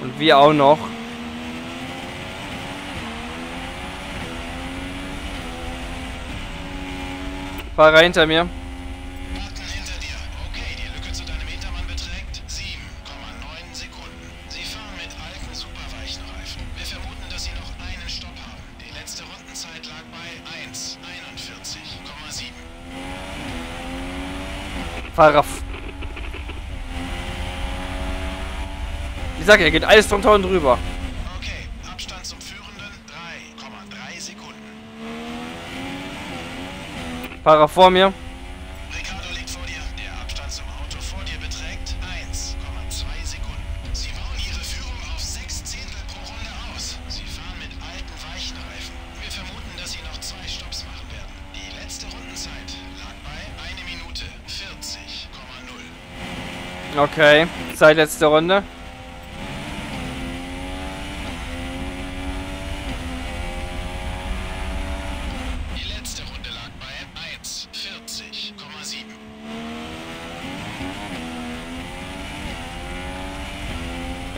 B: Und wir auch noch. Fahrer hinter mir.
C: Button hinter dir. Okay, die Lücke zu deinem Hintermann beträgt 7,9 Sekunden. Sie fahren mit alten superweichen Reifen. Wir vermuten, dass Sie noch einen Stopp haben. Die letzte Rundenzeit lag bei 1,41,7.
B: Fahrer. f- Ich sag ja, geht alles drunter und drüber. Fahrer vor mir.
C: Ricardo liegt vor dir. Der Abstand zum Auto vor dir beträgt 1,2 Sekunden. Sie bauen ihre Führung auf 6 Zehntel pro Runde aus. Sie fahren mit alten weichen Reifen. Wir vermuten, dass sie noch zwei Stopps machen werden. Die letzte Rundenzeit lag bei 1 Minute 40,0.
B: Okay. Zeit letzte Runde.
C: Die letzte Runde lag bei 1,40,7.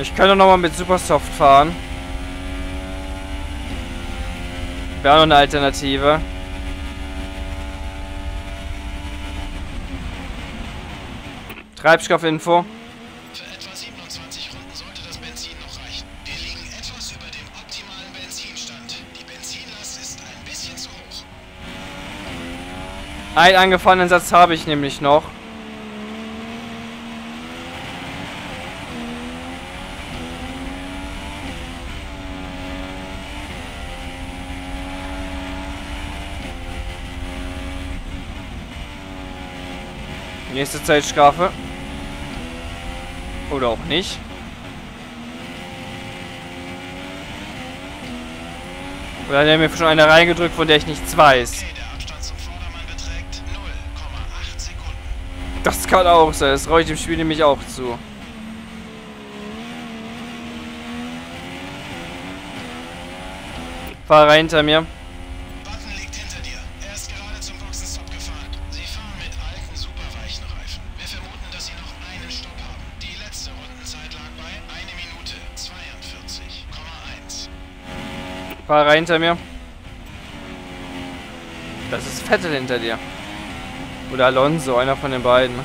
B: Ich könnte noch mal mit Supersoft fahren. Wäre noch eine Alternative. Treibstoffinfo.
C: Für etwa 27 Runden sollte das Benzin noch reichen. Wir liegen etwas über dem optimalen Benzinstand. Die Benzinlast ist ein bisschen zu hoch.
B: Einen angefahrenen Satz habe ich nämlich noch. Nächste Zeitstrafe. Oder auch nicht. Oder hat er mir schon eine reingedrückt, von der ich nichts weiß.
C: Okay, der Abstand zum Vordermann beträgt 0,8 Sekunden.
B: Das kann auch sein. Das traue ich dem Spiel nämlich auch zu. Fahrer hinter mir. Fahrer hinter mir. Das ist Vettel hinter dir. Oder Alonso, einer von den beiden.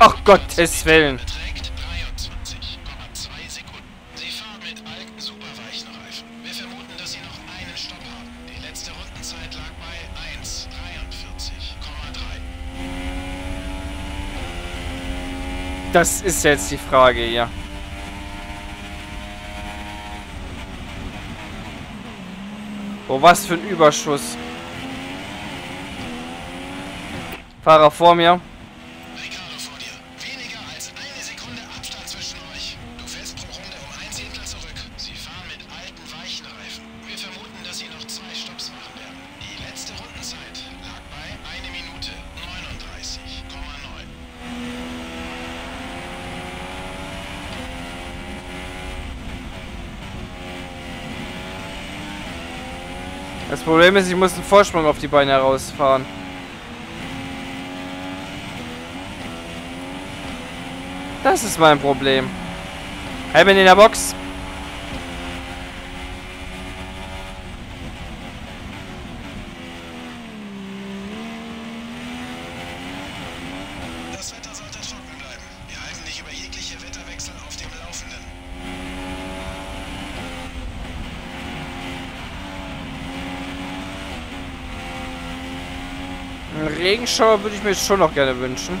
B: Ach Gottes Willen.
C: beträgt 23,2 Sekunden. Sie fahren mit alten superweichen Reifen. Wir vermuten, dass Sie noch einen Stopp haben. Die letzte Rundenzeit lag bei 1,43,3.
B: Das ist jetzt die Frage, ja. Oh, was für ein Überschuss. Fahrer vor mir. Problem ist, ich muss einen Vorsprung auf die Beine herausfahren. Das ist mein Problem. Helm in der Box.
C: Das Wetter sollte trocken bleiben. Wir halten dich über jegliche Wetterwechsel auf dem Laufenden.
B: Regenschauer würde ich mir schon noch gerne wünschen.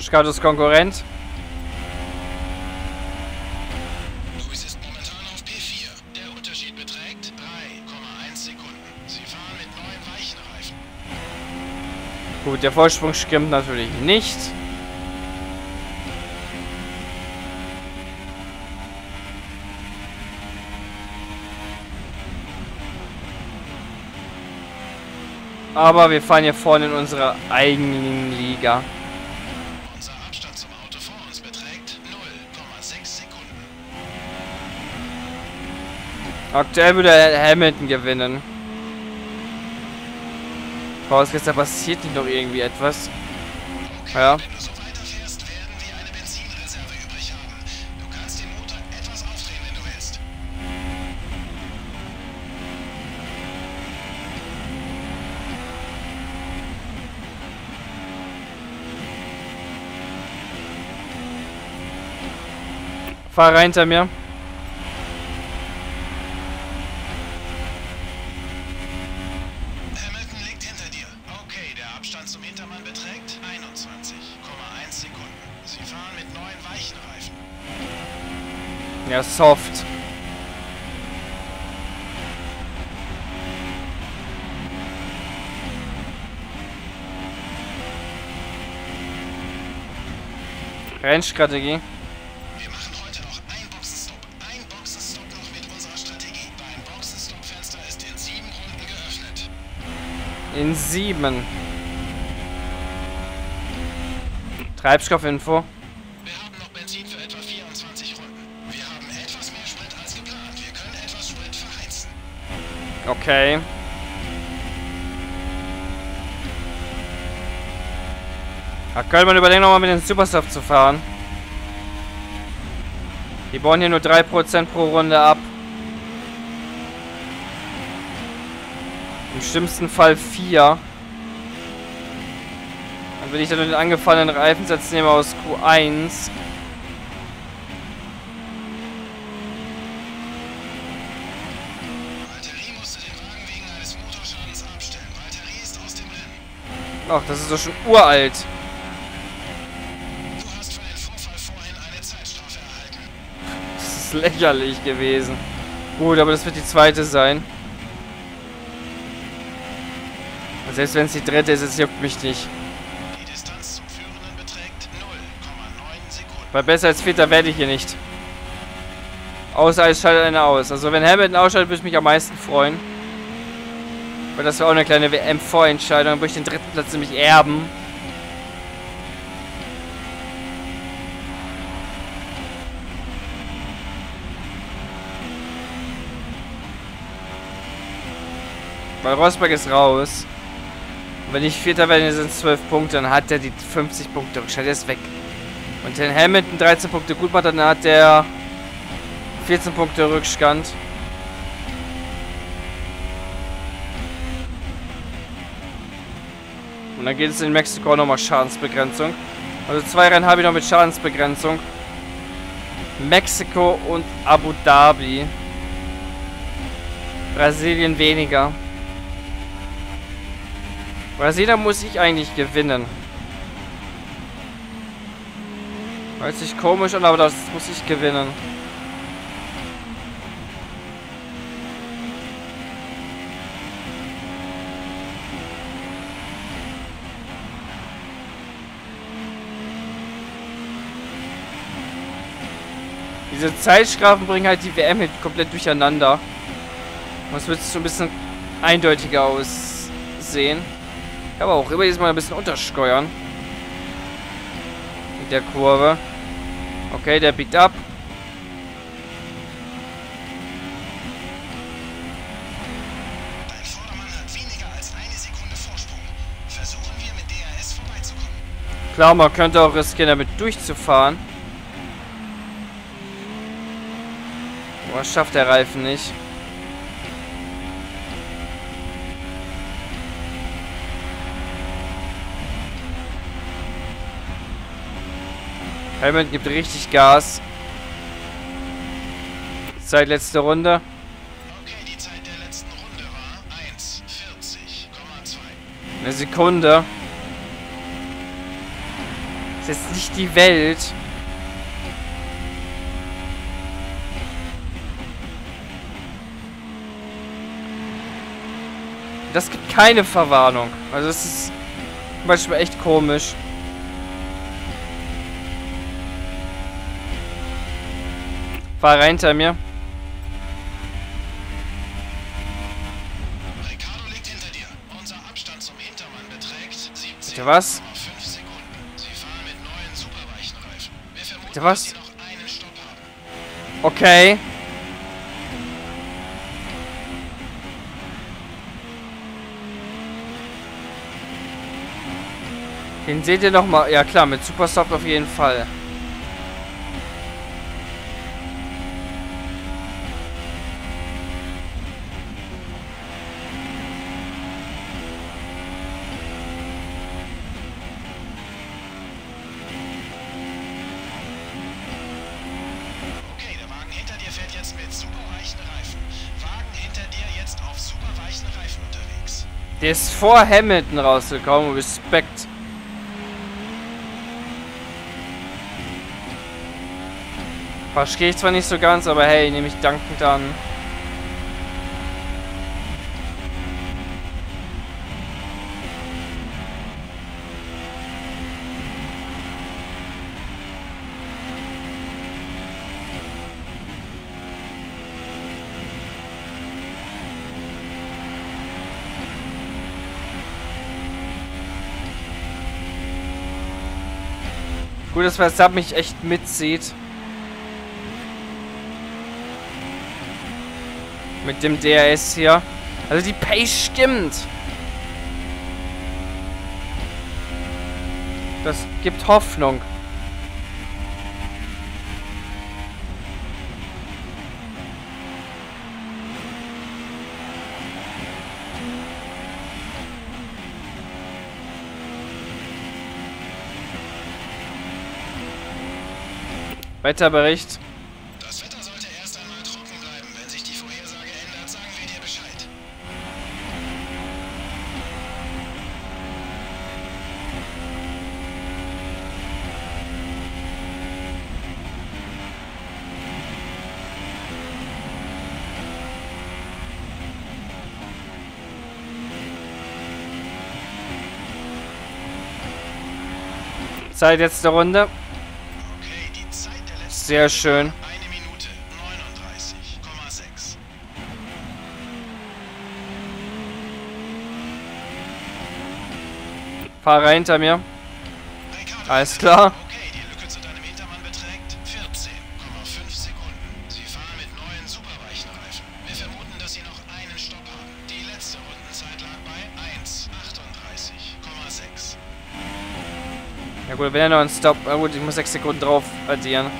B: Skatus Konkurrent.
C: Luis ist momentan auf P4. Der Unterschied beträgt 3,1 Sekunden. Sie fahren mit neuen weichen Reifen.
B: Gut, der Vorsprung stimmt natürlich nicht. Aber wir fahren hier vorne in unserer eigenen Liga.
C: Unser Abstand zum Auto vor uns beträgt 0,6 Sekunden.
B: Aktuell würde Hamilton gewinnen. Vorausgesetzt, da passiert nicht noch irgendwie etwas. Ja.
C: wenn du so weiterfährst, werden wir eine Benzinreserve übrig haben. Du kannst den Motor etwas aufdrehen, wenn du willst.
B: Fahrer hinter mir.
C: Hamilton liegt hinter dir. Okay, der Abstand zum Hintermann beträgt 21,1 Sekunden. Sie fahren mit neuen weichen Reifen.
B: Ja, soft. Rennstrategie. In sieben. Treibstoffinfo.
C: Wir haben noch Benzin für etwa 24 Runden. Wir haben etwas mehr Sprit als geplant. Wir können etwas Sprit verheizen.
B: Okay. Da könnte man überlegen, nochmal mit den Supersoft zu fahren. Die bauen hier nur 3% pro Runde ab. Im schlimmsten Fall 4. Dann würde ich dann nur den angefallenen Reifensatz nehmen aus Q1.
C: Valtteri musste den Wagen wegen eines Motorschadens abstellen. Valtteri ist aus dem Rennen.
B: Ach, das ist doch schon uralt.
C: Du hast für den Vorfall vorhin eine Zeitstrafe erhalten.
B: Das ist lächerlich gewesen. Gut, aber das wird die zweite sein. Und selbst wenn es die dritte ist, es juckt mich nicht.
C: Die Distanz zum Führenden beträgt 0,9 Sekunden.
B: Weil besser als Vierter werde ich hier nicht. Außer es schaltet einer aus. Also wenn Hamilton ausschaltet, würde ich mich am meisten freuen. Weil das wäre auch eine kleine WM-Vorentscheidung. Dann würde ich den dritten Platz nämlich erben. Weil Rosberg ist raus. Wenn ich Vierter werde, sind es 12 Punkte. Dann hat er die 50 Punkte Rückstand. Ist weg. Und den Hamilton 13 Punkte gut macht, dann hat der 14 Punkte Rückstand. Und dann geht es in Mexiko nochmal Schadensbegrenzung. Also zwei Rennen habe ich noch mit Schadensbegrenzung. Mexiko und Abu Dhabi. Brasilien weniger. Brasilien muss ich eigentlich gewinnen. Hört sich komisch an, aber das muss ich gewinnen. Diese Zeitstrafen bringen halt die WM halt komplett durcheinander. Es wird so ein bisschen eindeutiger aussehen. Aber auch immer jetzt mal ein bisschen untersteuern. Mit der Kurve. Okay, der biegt ab. Klar, man könnte auch riskieren, damit durchzufahren. Aber schafft der Reifen nicht. Hamilton gibt richtig Gas. Zeit letzte Runde.
C: Okay, die Zeit der letzten Runde war 1,40,2.
B: Eine Sekunde. Das ist jetzt nicht die Welt. Das gibt keine Verwarnung. Also es ist zum Beispiel echt komisch. Fahrer hinter mir.
C: Ricardo liegt hinter dir. Unser Abstand zum Hintermann beträgt 17,5
B: Bitte was? Bitte was? Okay. Den seht ihr noch mal. Ja klar, mit Supersoft auf jeden Fall.
C: Der
B: ist vor Hamilton rausgekommen. Respekt. Verstehe ich zwar nicht so ganz, aber hey, nehme ich dankend an. Gut, dass Verstappen mich echt mitzieht. Mit dem DRS hier. Also die Pace stimmt. Das gibt Hoffnung. Wetterbericht.
C: Das Wetter sollte erst einmal trocken bleiben. Wenn sich die Vorhersage ändert, sagen wir dir Bescheid.
B: Zeit jetzt der Runde. Sehr schön.
C: Eine Minute 39,6.
B: Fahrer hinter mir. Alles klar.
C: Okay, die Lücke zu deinem Hintermann beträgt 14,5 Sekunden. Sie fahren mit neuen superweichen Reifen. Wir vermuten, dass sie noch einen Stopp haben. Die letzte Rundenzeit lag bei 1,38,6.
B: Ja gut, wenn er noch einen Stop... Na gut, ich muss 6 Sekunden drauf addieren.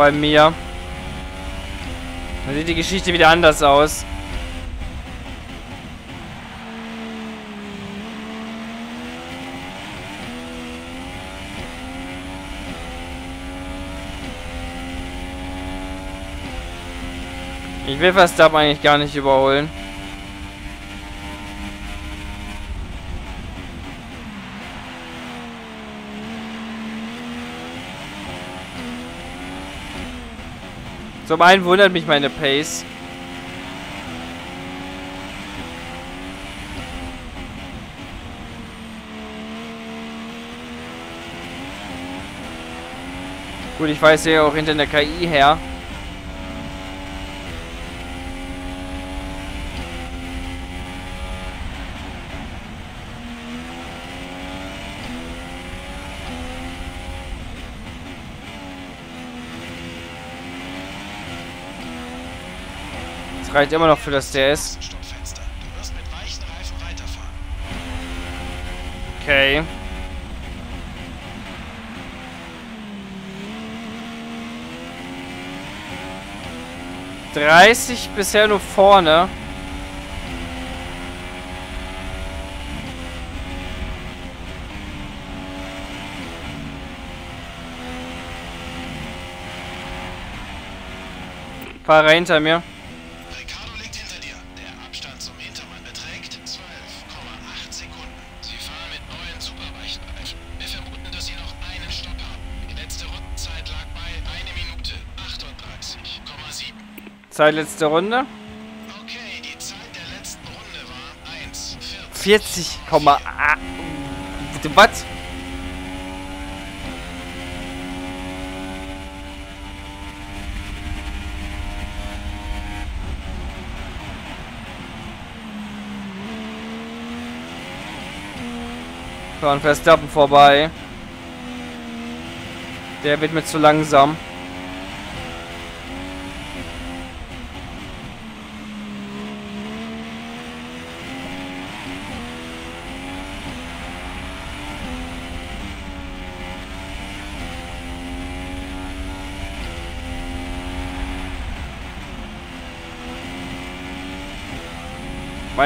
B: Bei mir. Dann sieht die Geschichte wieder anders aus. Ich will Verstappen eigentlich gar nicht überholen. Zum einen wundert mich meine Pace. Gut, ich weiß ja auch hinter der KI her. Das reicht immer noch für das DS. Okay. Dreißig bisher nur vorne. Fahrer hinter mir. Zeit letzte Runde.
C: Okay, die Zeit der letzten Runde war 1,
B: 40, ah. Was? Fahren Verstappen vorbei. Der wird mir zu langsam.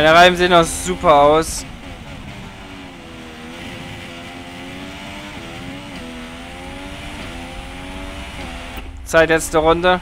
B: Meine Reifen sehen auch super aus. Zeit letzte Runde.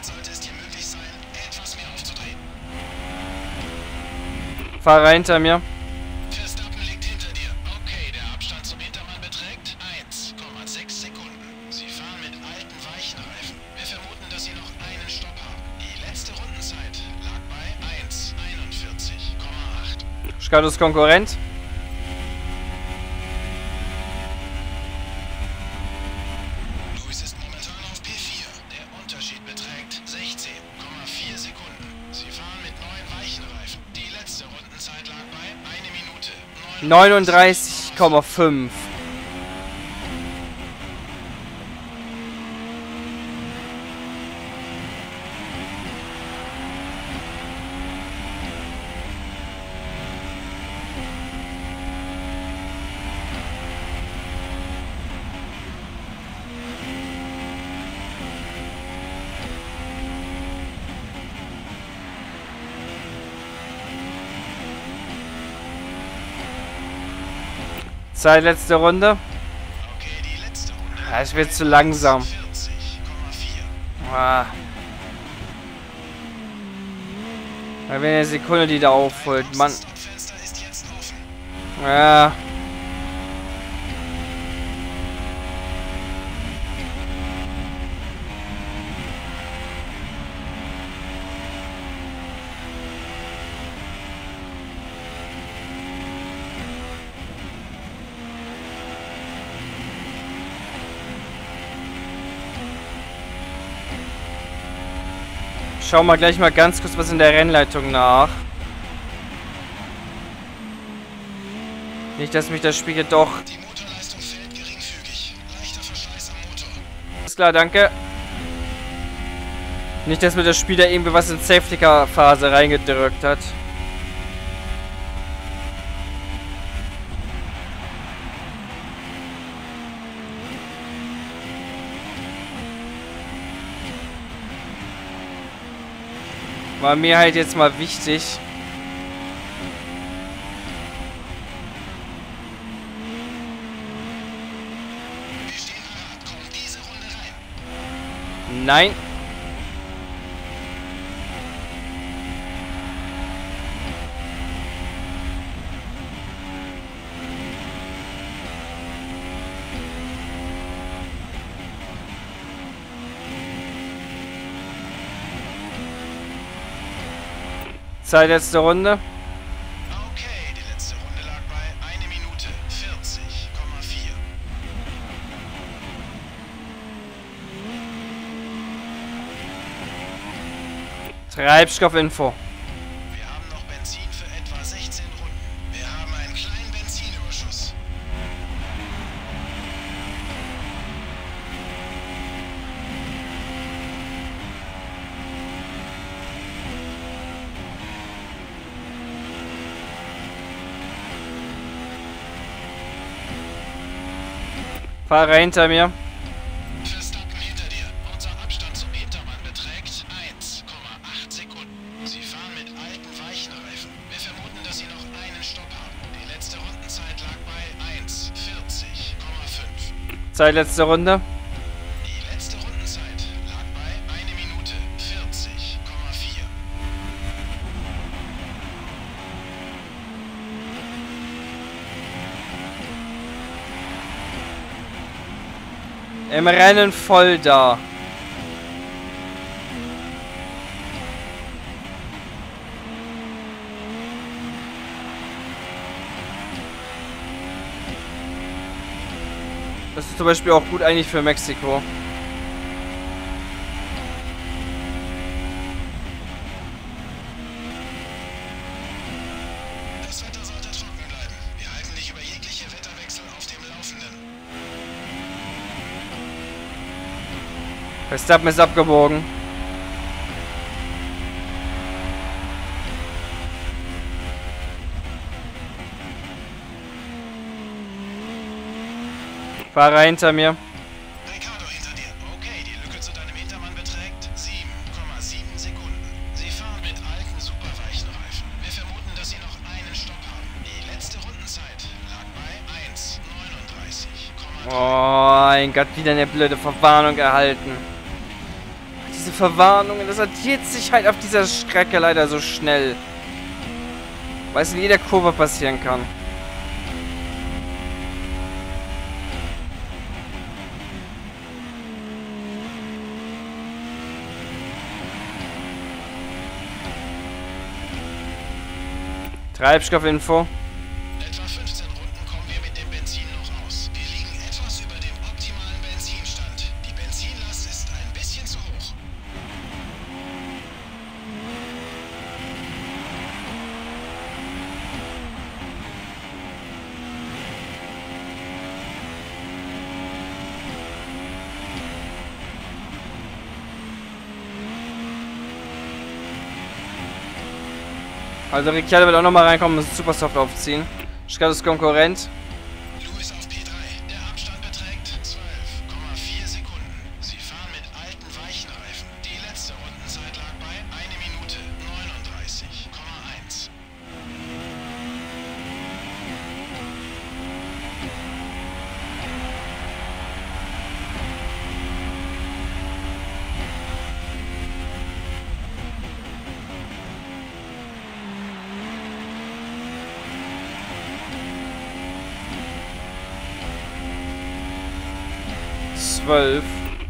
C: Sollte es dir möglich sein, etwas mehr aufzudrehen.
B: Fahrer hinter mir.
C: 1,41,8.
B: Skatus Konkurrent.
C: Lewis ist momentan auf P4. Der Unterschied beträgt 16,4 Sekunden. Sie fahren mit neuen weichen Reifen. Die letzte Rundenzeit lag bei 1 Minute
B: 39,5. Zeit letzte Runde. Ja, es wird zu langsam.
C: 40,4.
B: Ah. Wäre eine Sekunde, die da aufholt. Mann. Ja. Schau mal gleich mal ganz kurz was in der Rennleitung nach. Nicht, dass mich das Spiel hier doch...
C: Die Motorleistung fällt geringfügig. Leichter Verschleiß am Motor.
B: Ist klar, danke. Nicht, dass mir das Spiel da irgendwie was in Safety-Car-Phase reingedrückt hat. War mir halt jetzt mal wichtig. Nein. Zeit letzte Runde.
C: Okay, die letzte Runde lag bei 1 Minute 40,4.
B: Treibstoffinfo. Fahrer hinter mir.
C: Verstappen hinter dir. Unser Abstand zum Hintermann beträgt 1,8 Sekunden. Sie fahren mit alten weichen Reifen. Wir vermuten, dass Sie noch einen Stopp haben. Die letzte Rundenzeit lag bei 1,40,5.
B: Zeit letzte Runde. Im Rennen voll da. Das ist zum Beispiel auch gut eigentlich für Mexiko. Verstappen ist abgebogen. Fahrer hinter mir.
C: Ricardo hinter dir. Okay, die Lücke zu deinem Hintermann beträgt 7,7 Sekunden. Sie fahren mit alten superweichen Reifen. Wir vermuten, dass Sie noch einen Stopp haben. Die letzte Rundenzeit lag bei 1,39,3.
B: Oh, mein Gott, wieder eine blöde Verwarnung erhalten. Verwarnungen, das addiert sich halt auf dieser Strecke leider so schnell. Weil es in jeder Kurve passieren kann. Treibstoffinfo. Also Ricciardo will auch nochmal reinkommen und Supersoft aufziehen. Skat ist Konkurrent.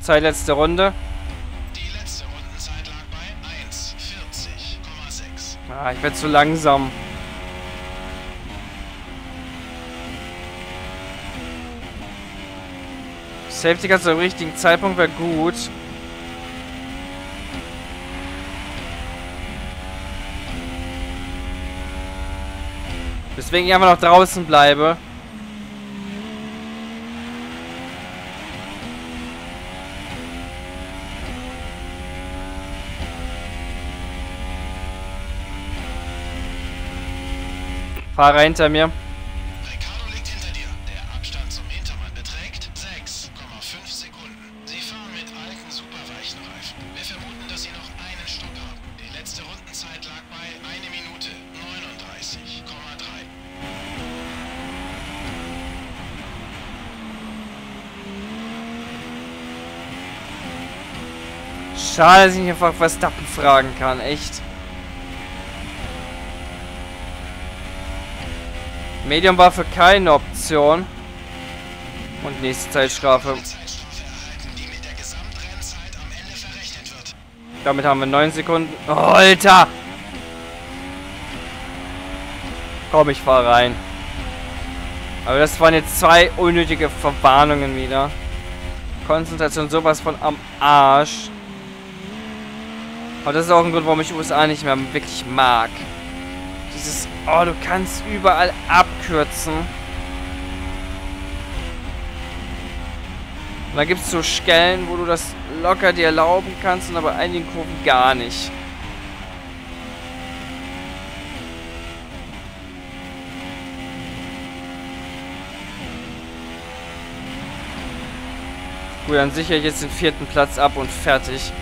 B: Zeit letzte Runde.
C: Die letzte Rundenzeit lag bei 1,40,6.
B: Ah, ich werde zu langsam. Safety Car zum richtigen Zeitpunkt wäre gut. Deswegen ich einfach noch draußen bleibe. Fahrer hinter mir.
C: Ricardo liegt hinter dir. Der Abstand zum Hintermann beträgt 6,5 Sekunden. Sie fahren mit alten superweichen Reifen. Wir vermuten, dass sie noch einen Stock haben. Die letzte Rundenzeit lag bei 1 Minute 39,3.
B: Schade, dass ich nicht einfach Verstappen fragen kann. Echt. Medium war für keine Option. Und nächste Zeitstrafe. Damit haben wir 9 Sekunden. Alter! Komm, ich fahr rein. Aber das waren jetzt zwei unnötige Verwarnungen wieder. Konzentration sowas von am Arsch. Aber das ist auch ein Grund, warum ich USA nicht mehr wirklich mag. Oh, du kannst überall abkürzen. Und da gibt es so Stellen, wo du das locker dir erlauben kannst und aber einigen Kurven gar nicht. Gut, dann sichere ich jetzt den vierten Platz ab und fertig.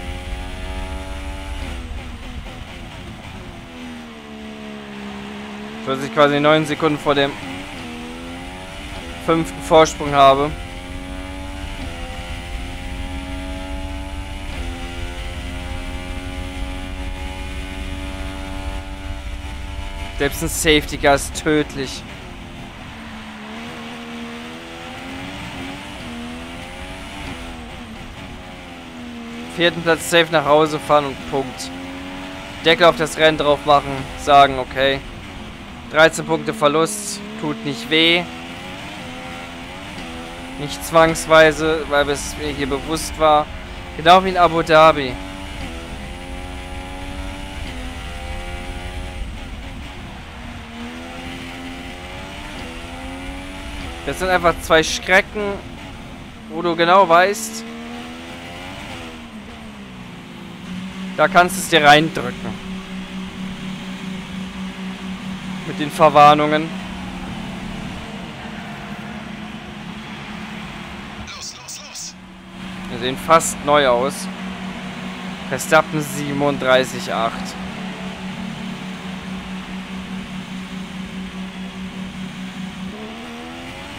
B: Dass ich quasi neun Sekunden vor dem fünften Vorsprung habe. Selbst ein Safety Car tödlich. Vierten Platz safe nach Hause fahren und Punkt. Deckel auf das Rennen drauf machen, sagen, okay. 13 Punkte Verlust, tut nicht weh. Nicht zwangsweise, weil es mir hier bewusst war. Genau wie in Abu Dhabi. Das sind einfach zwei Schrecken, wo du genau weißt, da kannst du es dir reindrücken. Mit den Verwarnungen.
C: Los, los, los!
B: Wir sehen fast neu aus. Verstappen 37,8.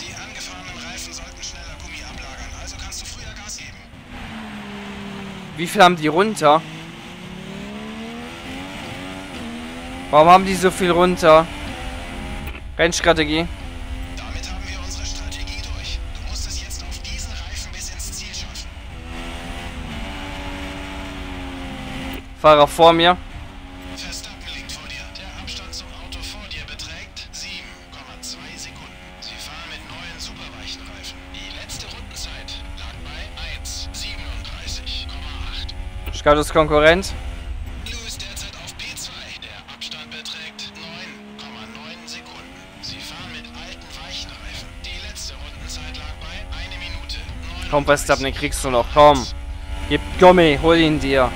C: Die angefahrenen Reifen sollten schneller Gummi ablagern, also kannst du früher Gas geben.
B: Wie viel haben die runter? Warum haben die so viel runter? Rennstrategie.
C: Damit haben wir unsere Strategie durch. Du musst es jetzt auf diesen Reifen bis ins Ziel schaffen.
B: Fahrer vor mir.
C: Verstappen liegt vor dir. Der Abstand zum Auto vor dir beträgt 7,2 Sekunden. Sie fahren mit neuen superweichen Reifen. Die letzte Rundenzeit lag bei 1,37,8.
B: Skatus Konkurrent. Komm, Verstappen, den kriegst du noch. Komm. Gib Gummi, hol ihn dir.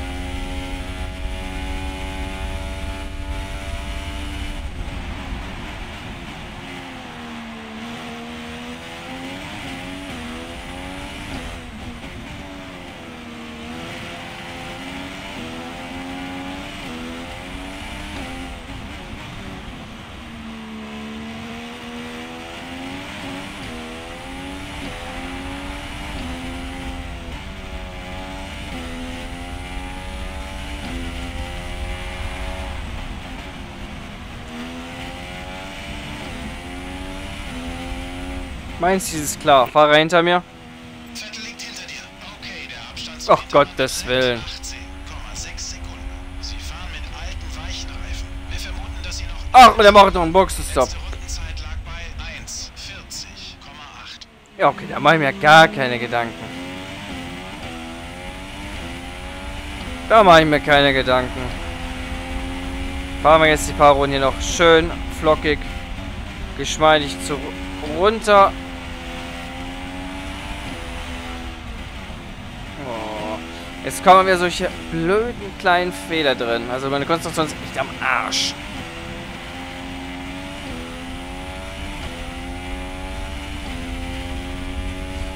B: Ziel ist klar. Fahrer hinter mir.
C: Dir. Okay,
B: Ach, Gottes Willen.
C: 18,6 Sekunden. Sie fahren mit alten weichen Reifen. Wir vermuten, dass sie noch
B: Ach, und er macht noch einen Boxenstopp.
C: letzte Rundenzeit lag bei 1,40,8.
B: Ja, okay, da mache ich mir gar keine Gedanken. Da mache ich mir keine Gedanken. Fahren wir jetzt die paar Runden hier noch schön flockig. geschmeidig zu runter. Oh. Jetzt kommen wir solche blöden kleinen Fehler drin. Also meine Konzentration ist echt am Arsch.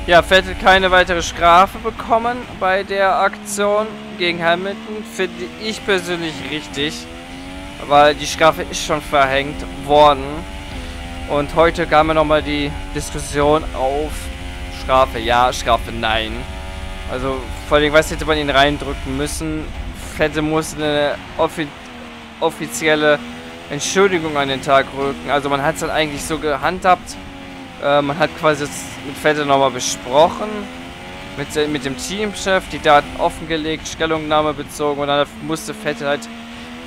B: Ja, Vettel keine weitere Strafe bekommen bei der Aktion gegen Hamilton. Finde ich persönlich richtig. Weil die Strafe ist schon verhängt worden. Und heute kam mir nochmal die Diskussion auf Strafe ja, Strafe nein. Also vor allem, was hätte man ihn reindrücken müssen? Vettel muss eine offi offizielle Entschuldigung an den Tag rücken. Also man hat es dann eigentlich so gehandhabt. Äh, man hat quasi jetzt mit Vettel nochmal besprochen. Mit, mit dem Teamchef, die Daten offengelegt, Stellungnahme bezogen und dann musste Vettel halt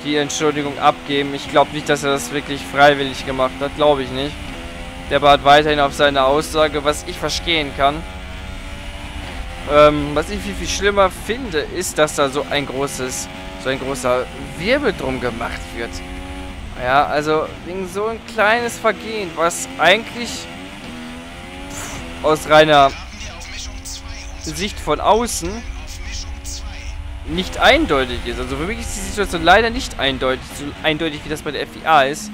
B: die Entschuldigung abgeben. Ich glaube nicht, dass er das wirklich freiwillig gemacht hat. Glaube ich nicht. Der beharrt weiterhin auf seine Aussage, was ich verstehen kann. Ähm, was ich viel, viel schlimmer finde, ist, dass da so ein großes, so ein großer Wirbel drum gemacht wird. Ja, also wegen so ein kleines Vergehen, was eigentlich aus reiner Sicht von außen nicht eindeutig ist. Also für mich ist die Situation leider nicht eindeutig, so eindeutig wie das bei der FIA ist.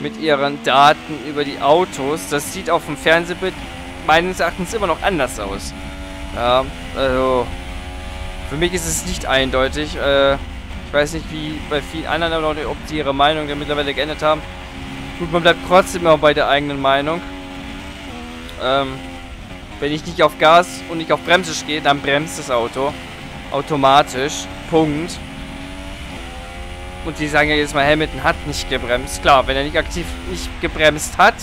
B: Mit ihren Daten über die Autos. Das sieht auf dem Fernsehbild meines Erachtens immer noch anders aus. Ja, also für mich ist es nicht eindeutig. Äh, ich weiß nicht, wie bei vielen anderen, aber ob die ihre Meinung dann mittlerweile geändert haben. Gut, man bleibt trotzdem immer bei der eigenen Meinung. Ähm, wenn ich nicht auf Gas und nicht auf Bremse gehe, dann bremst das Auto automatisch. Punkt. Und die sagen ja jetzt mal, Hamilton hat nicht gebremst. Klar, wenn er nicht aktiv nicht gebremst hat,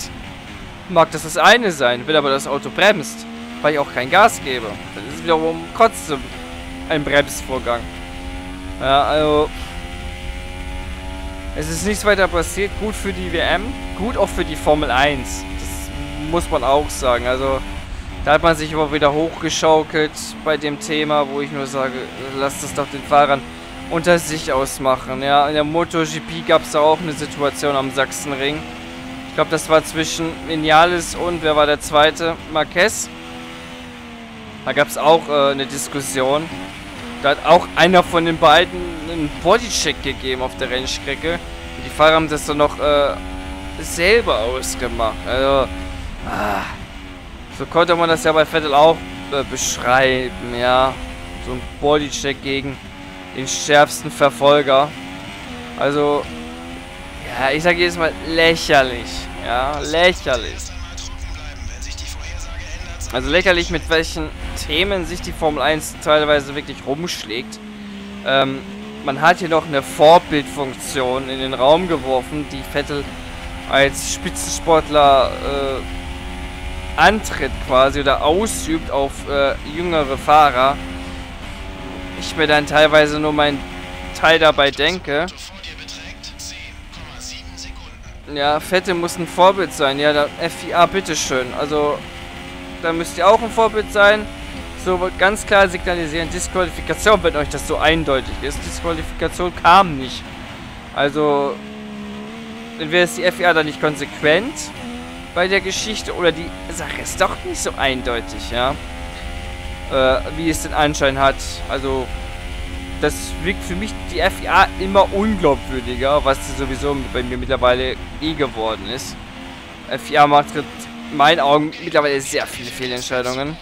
B: mag das das eine sein. Wenn aber das Auto bremst, weil ich auch kein Gas gebe, dann ist wiederum trotzdem ein Bremsvorgang. Ja, also... Es ist nichts weiter passiert. Gut für die WM, gut auch für die Formel 1. Das muss man auch sagen. Also... Da hat man sich aber wieder hochgeschaukelt bei dem Thema, wo ich nur sage, lasst es doch den Fahrern unter sich ausmachen. Ja, in der MotoGP gab es auch eine Situation am Sachsenring. Ich glaube, das war zwischen Vinales und, wer war der zweite? Marquez. Da gab es auch äh, eine Diskussion. Da hat auch einer von den beiden einen Bodycheck gegeben auf der Rennstrecke. Und die Fahrer haben das dann noch äh, selber ausgemacht. Also, ah. So konnte man das ja bei Vettel auch äh, beschreiben, ja. So ein Bodycheck gegen den schärfsten Verfolger. Also, ja, ich sage jedes Mal lächerlich. Ja, lächerlich. Also lächerlich, mit welchen Themen sich die Formel 1 teilweise wirklich rumschlägt. Ähm, man hat hier noch eine Vorbildfunktion in den Raum geworfen, die Vettel als Spitzensportler äh, antritt quasi oder ausübt auf äh, jüngere Fahrer, ich mir dann teilweise nur mein Teil dabei denke. Ja, Fette muss ein Vorbild sein. Ja, da, FIA, bitteschön. Also, da müsst ihr auch ein Vorbild sein. So ganz klar signalisieren, Disqualifikation, wenn euch das so eindeutig ist. Disqualifikation kam nicht. Also, entweder ist die FIA da nicht konsequent bei der Geschichte oder die Sache ist doch nicht so eindeutig, ja. Äh, wie es den Anschein hat. Also, das wirkt für mich die FIA immer unglaubwürdiger, was sie sowieso bei mir mittlerweile eh geworden ist. FIA macht in meinen Augen mittlerweile sehr viele Fehlentscheidungen.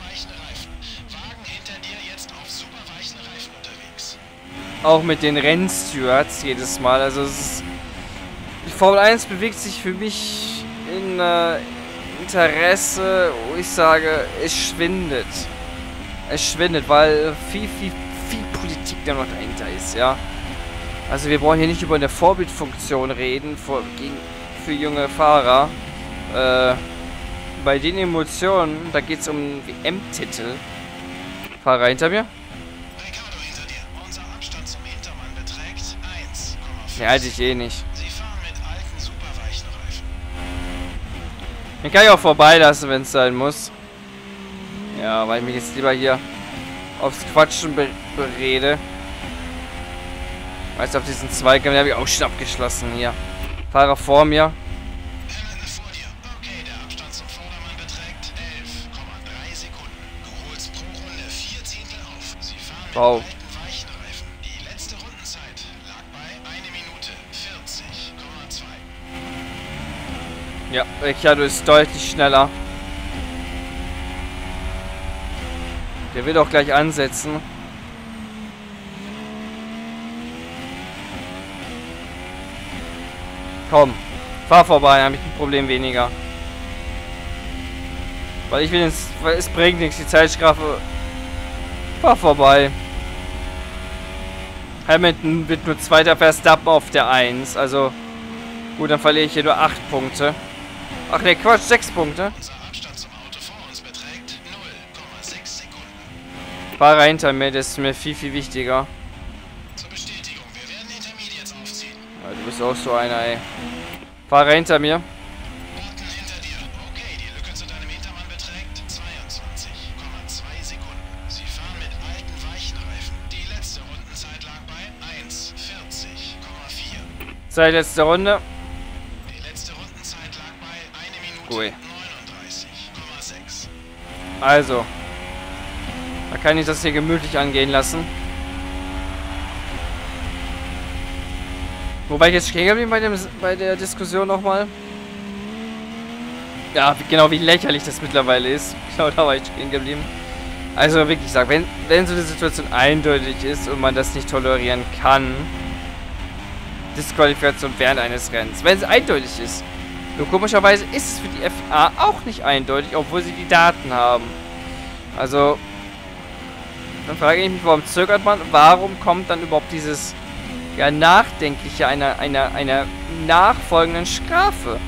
B: Auch mit den Rennstewards jedes Mal. Also, ist, die Formel 1 bewegt sich für mich in äh, Interesse, wo ich sage, es schwindet. Es schwindet, weil viel, viel, viel Politik da noch dahinter ist, ja. Also wir wollen hier nicht über eine Vorbildfunktion reden für, für junge Fahrer. Äh, bei den Emotionen, da geht es um WM-Titel. Fahrer hinter mir. Ricardo hinter dir. Unser Abstand zum Hintermann beträgt 1,5. Ja, halte ich eh nicht. Den kann ich auch vorbeilassen, wenn es sein muss. Ja, weil ich mich jetzt lieber hier aufs Quatschen be berede. Weißt du, auf diesen Zweig habe ich auch schon abgeschlossen hier. Fahrer vor mir.
C: 40,2.
B: Ja, Ricciardo ist deutlich schneller. Der will auch gleich ansetzen. Komm, fahr vorbei, habe ich ein Problem weniger. Weil ich will ins, weil es bringt nichts, die Zeitstrafe. Fahr vorbei. Hamilton wird nur zweiter Verstappen auf der 1. Also, gut, dann verliere ich hier nur 8 Punkte. Ach ne, Quatsch, 6 Punkte.
C: Unser Abstand zum Auto vor uns beträgt 0,6 Sekunden.
B: Fahrer hinter mir, das ist mir viel, viel wichtiger. Ja, du bist auch so einer, ey. Fahrer hinter mir. Zeit letzte Runde.
C: Die letzte Rundenzeit lag bei 1 Minute
B: Ui.
C: 39,6.
B: Also. Da kann ich das hier gemütlich angehen lassen. Wobei ich jetzt stehen geblieben bei, dem, bei der Diskussion nochmal. Ja, genau wie lächerlich das mittlerweile ist. Genau da war ich stehen geblieben. Also wirklich ich sag, wenn, wenn so eine Situation eindeutig ist und man das nicht tolerieren kann, Disqualifikation während eines Rennens. Wenn es eindeutig ist. Nur komischerweise ist es für die FA auch nicht eindeutig, obwohl sie die Daten haben. Also, dann frage ich mich, warum zögert man? Warum kommt dann überhaupt dieses ja, Nachdenkliche einer, einer, einer nachfolgenden Strafe?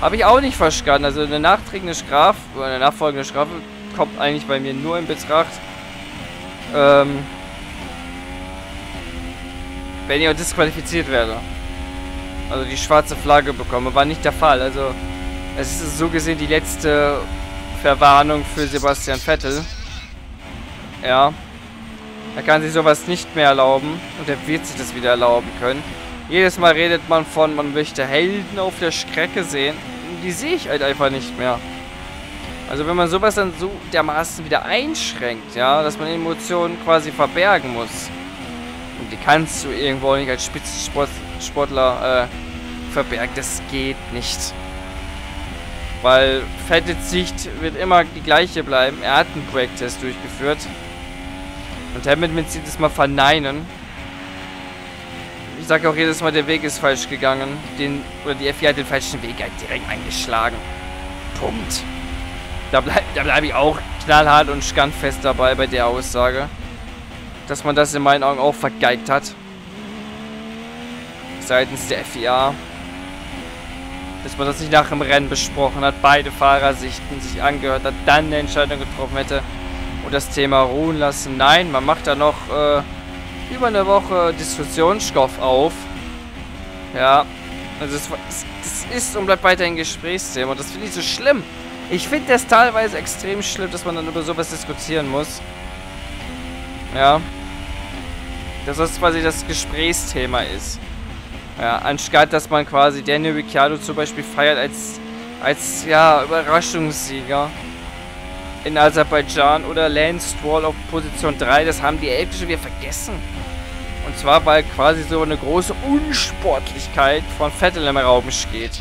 B: Habe ich auch nicht verstanden. Also eine nachträgende Strafe oder eine nachfolgende Strafe kommt eigentlich bei mir nur in Betracht, ähm, wenn ich auch disqualifiziert werde. Also die schwarze Flagge bekomme. War nicht der Fall. Also es ist so gesehen die letzte Verwarnung für Sebastian Vettel. Ja. Er kann sich sowas nicht mehr erlauben und er wird sich das wieder erlauben können. Jedes Mal redet man von, man möchte Helden auf der Strecke sehen. Die sehe ich halt einfach nicht mehr. Also wenn man sowas dann so dermaßen wieder einschränkt, ja, dass man Emotionen quasi verbergen muss. Die kannst du irgendwo nicht als Spitzensportler äh, verbergen. Das geht nicht. Weil Vettels Sicht wird immer die gleiche bleiben. Er hat einen Break-Test durchgeführt. Und Hamilton wird jedes Mal verneinen. Ich sage auch jedes Mal, der Weg ist falsch gegangen. Den, oder die FIA hat den falschen Weg halt direkt eingeschlagen. Punkt. Da bleibe da bleib ich auch knallhart und standfest dabei bei der Aussage. Dass man das in meinen Augen auch vergeigt hat. Seitens der FIA. Dass man das nicht nach dem Rennen besprochen hat, beide Fahrersichten sich angehört hat, dann eine Entscheidung getroffen hätte und das Thema ruhen lassen. Nein, man macht da noch äh, über eine Woche Diskussionsstoff auf. Ja, also es, es, es ist und bleibt weiterhin Gesprächsthema und das finde ich so schlimm. Ich finde das teilweise extrem schlimm, dass man dann über sowas diskutieren muss. Ja. Dass das quasi das Gesprächsthema ist. Ja, anstatt dass man quasi Daniel Ricciardo zum Beispiel feiert als, als ja, Überraschungssieger in Aserbaidschan oder Lance Stroll auf Position 3, das haben die Elfen schon wieder vergessen. Und zwar, weil quasi so eine große Unsportlichkeit von Vettel im Raum steht.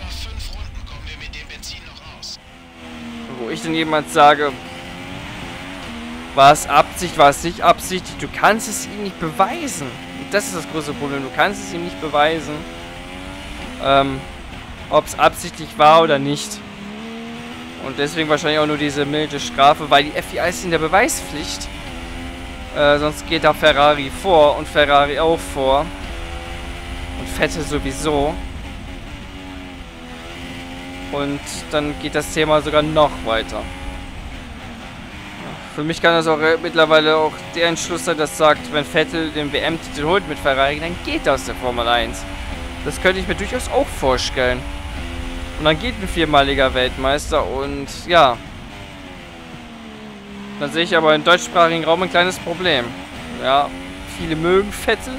B: Wo ich dann jemand sage, war es Absicht, war es nicht absichtlich, du kannst es ihm nicht beweisen. Das ist das große Problem, du kannst es ihm nicht beweisen, ähm, ob es absichtlich war oder nicht. Und deswegen wahrscheinlich auch nur diese milde Strafe, weil die FIA ist in der Beweispflicht. Äh, sonst geht da Ferrari vor und Ferrari auch vor. Und Vettel sowieso. Und dann geht das Thema sogar noch weiter. Für mich kann das auch äh, mittlerweile auch der Entschluss sein, das sagt, wenn Vettel den WM-Titel holt mit Ferrari, dann geht aus der Formel 1. Das könnte ich mir durchaus auch vorstellen. Und dann geht ein viermaliger Weltmeister und ja. Dann sehe ich aber im deutschsprachigen Raum ein kleines Problem. Ja, viele mögen Vettel.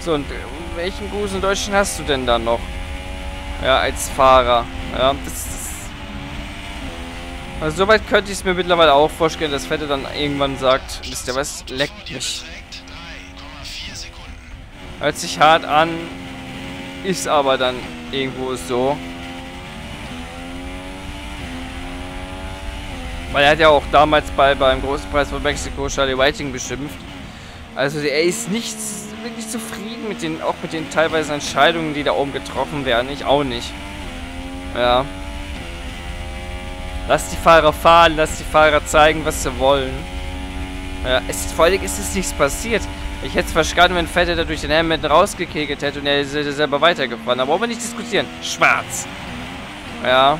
B: So, und äh, welchen großen Deutschen hast du denn da noch? Ja, als Fahrer. Ja, das ist. Also soweit könnte ich es mir mittlerweile auch vorstellen, dass Fette dann irgendwann sagt, wisst ihr was, leckt mich.
C: Beträgt 3,4 Sekunden.
B: Hört sich hart an, ist aber dann irgendwo so. Weil er hat ja auch damals bei beim Großen Preis von Mexiko Charlie Whiting beschimpft. Also er ist nicht wirklich zufrieden mit den, auch mit den teilweise Entscheidungen, die da oben getroffen werden. Ich auch nicht. Ja. Lass die Fahrer fahren, lass die Fahrer zeigen, was sie wollen. Ja, es, vor allem ist es nichts passiert. Ich hätte es verstanden, wenn Vettel da durch den Hamilton rausgekegelt hätte und er ist selber weitergefahren. Aber wollen wir nicht diskutieren. Schwarz. Ja.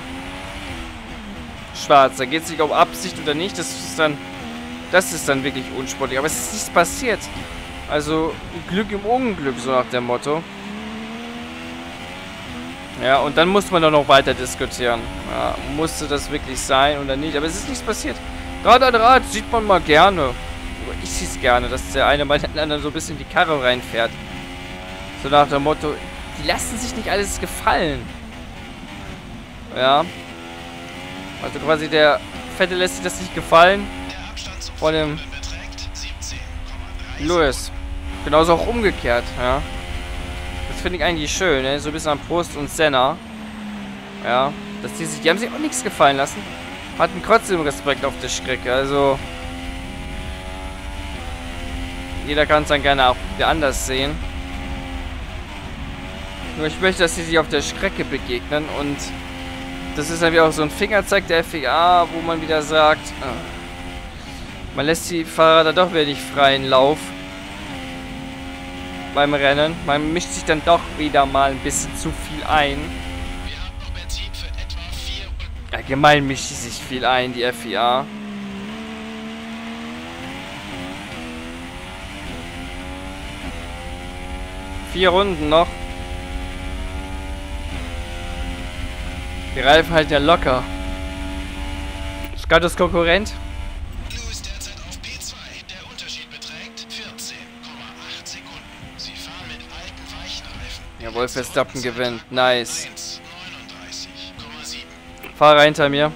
B: Schwarz. Da geht es nicht um Absicht oder nicht. Das ist dann. Das ist dann wirklich unsportlich. Aber es ist nichts passiert. Also Glück im Unglück, so nach dem Motto. Ja, und dann muss man doch noch weiter diskutieren. Ja, musste das wirklich sein oder nicht? Aber es ist nichts passiert. Rad an Rad sieht man mal gerne. Ich sehe es gerne, dass der eine mal den anderen so ein bisschen in die Karre reinfährt. So nach dem Motto, die lassen sich nicht alles gefallen. Ja. Also quasi der Fette lässt sich das nicht gefallen. Vor dem
C: Vordermann beträgt 17,3
B: Lewis. Genauso auch umgekehrt, ja. Finde ich eigentlich schön, ne? So ein bisschen an Prost und Senna. Ja. Dass die sich, die haben sich auch nichts gefallen lassen. Hatten trotzdem Respekt auf der Strecke, also. Jeder kann es dann gerne auch wieder anders sehen. Nur ich möchte, dass sie sich auf der Strecke begegnen und das ist dann wieder auch so ein Fingerzeig der FIA, wo man wieder sagt, ah, man lässt die Fahrer da doch wieder nicht freien Lauf beim Rennen. Man mischt sich dann doch wieder mal ein bisschen zu viel ein.
C: Wir haben noch Benzin für etwa 4 und
B: Allgemein mischt sie sich viel ein, die FIA. Vier Runden noch. Die Reifen halten ja locker. Skatos Konkurrent. Jawohl, Verstappen gewinnt. Nice.
C: 1, 39,7.
B: Fahrer hinter mir.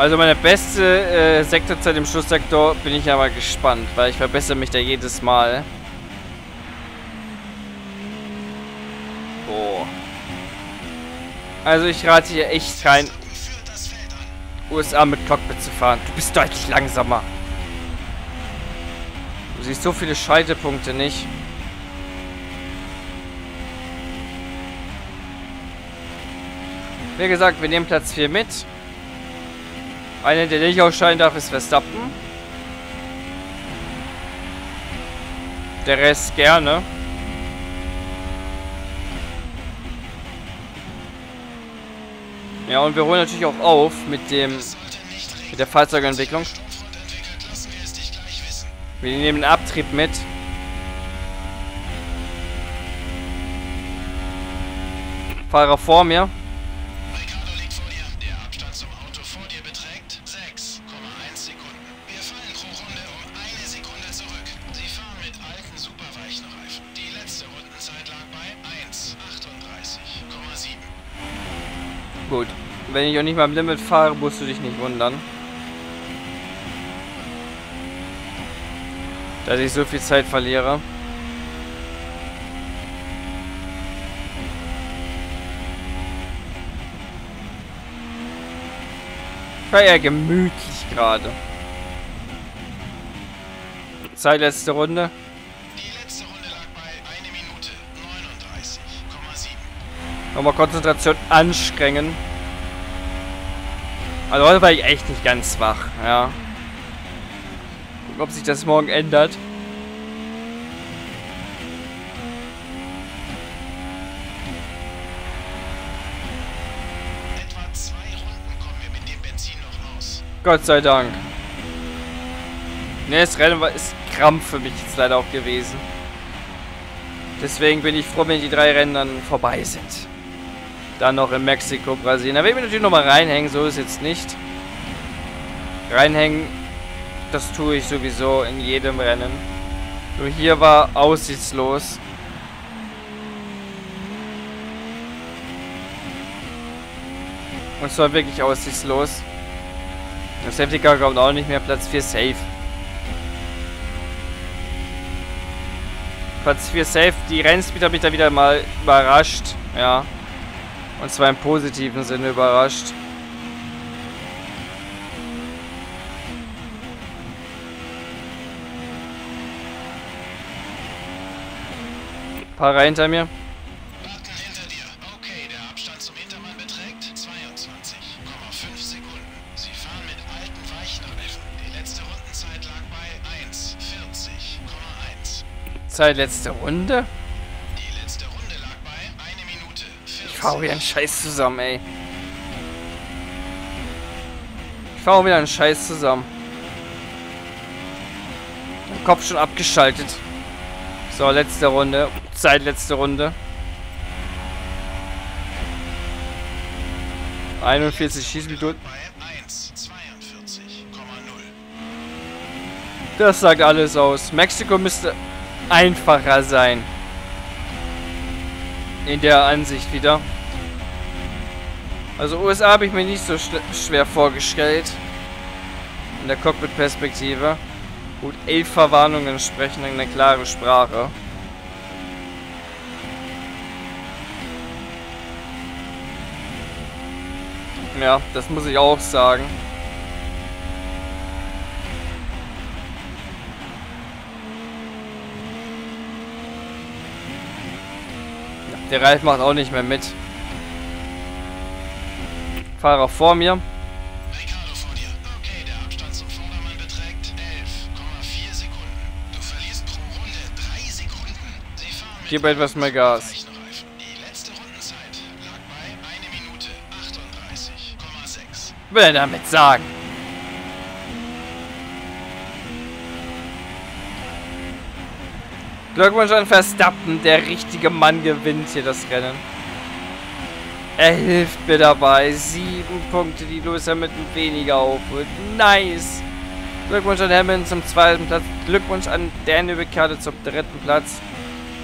B: Also meine beste äh, Sektorzeit im Schlusssektor bin ich aber gespannt, weil ich verbessere mich da jedes Mal. Boah. Also ich rate hier echt
C: an.
B: USA mit Cockpit zu fahren. Du bist deutlich langsamer. Du siehst so viele Scheitepunkte nicht. Wie gesagt, wir nehmen Platz 4 mit. Einer, der nicht ausscheiden darf, ist Verstappen. Der Rest gerne. Ja, und wir holen natürlich auch auf mit dem mit der Fahrzeugentwicklung.
C: Wir
B: nehmen den Abtrieb mit. Fahrer vor mir. Wenn ich auch nicht mal am Limit fahre, musst du dich nicht wundern. Dass ich so viel Zeit verliere. Ich war eher gemütlich gerade. Zeit letzte Runde.
C: Die letzte Runde lag bei 1 Minute 39,7.
B: Nochmal Konzentration anstrengen. Also heute war ich echt nicht ganz wach, ja. Gucken, ob sich das morgen ändert.
C: Etwa zwei Runden kommen wir mit dem Benzin noch aus.
B: Gott sei Dank. Ne, das Rennen war, ist Krampf für mich jetzt leider auch gewesen. Deswegen bin ich froh, wenn die drei Rennen dann vorbei sind. Dann noch in Mexiko, Brasilien. Da will ich mich natürlich nochmal reinhängen, so ist jetzt nicht. Reinhängen, das tue ich sowieso in jedem Rennen. Nur hier war aussichtslos. Und zwar wirklich aussichtslos. Das Safety Car kommt auch nicht mehr. Platz 4 safe. Platz 4 safe. Die Rennspeed habe ich da wieder mal überrascht. Ja. Und zwar im positiven Sinne überrascht. Paar hinter mir.
C: Button hinter dir. Okay, der Abstand zum Hintermann beträgt 22,5 Sekunden. Sie fahren mit alten weichen Reifen. Die letzte Rundenzeit lag bei 1,40,1.
B: Zeit letzte Runde. Fahre wieder einen Scheiß zusammen, ey. Ich fahre wieder einen Scheiß zusammen. Kopf schon abgeschaltet. So, letzte Runde. Zeit, letzte Runde. 41 Schießminuten.
C: bei 1,42,0.
B: Das sagt alles aus. Mexiko müsste einfacher sein. In der Ansicht wieder. Also USA habe ich mir nicht so schwer vorgestellt. In der Cockpit-Perspektive. Gut, elf Verwarnungen sprechen eine klare Sprache. Ja, das muss ich auch sagen. Der Ralf macht auch nicht mehr mit. Fahrer vor mir.
C: Ricardo vor dir. Okay, der Abstand zum Vordermann beträgt 11,4 Sekunden. Du verlierst pro Runde 3 Sekunden. Sie fahren mit
B: Gib etwas mehr Gas.
C: weichen Reifen. Die letzte Rundenzeit lag bei 1 Minute 38,6.
B: will er damit sagen? Glückwunsch an Verstappen, der richtige Mann gewinnt hier das Rennen. Er hilft mir dabei. Sieben Punkte, die Lewis Hamilton weniger aufholt. Nice. Glückwunsch an Hamilton zum zweiten Platz. Glückwunsch an Daniel Ricciardo zum dritten Platz.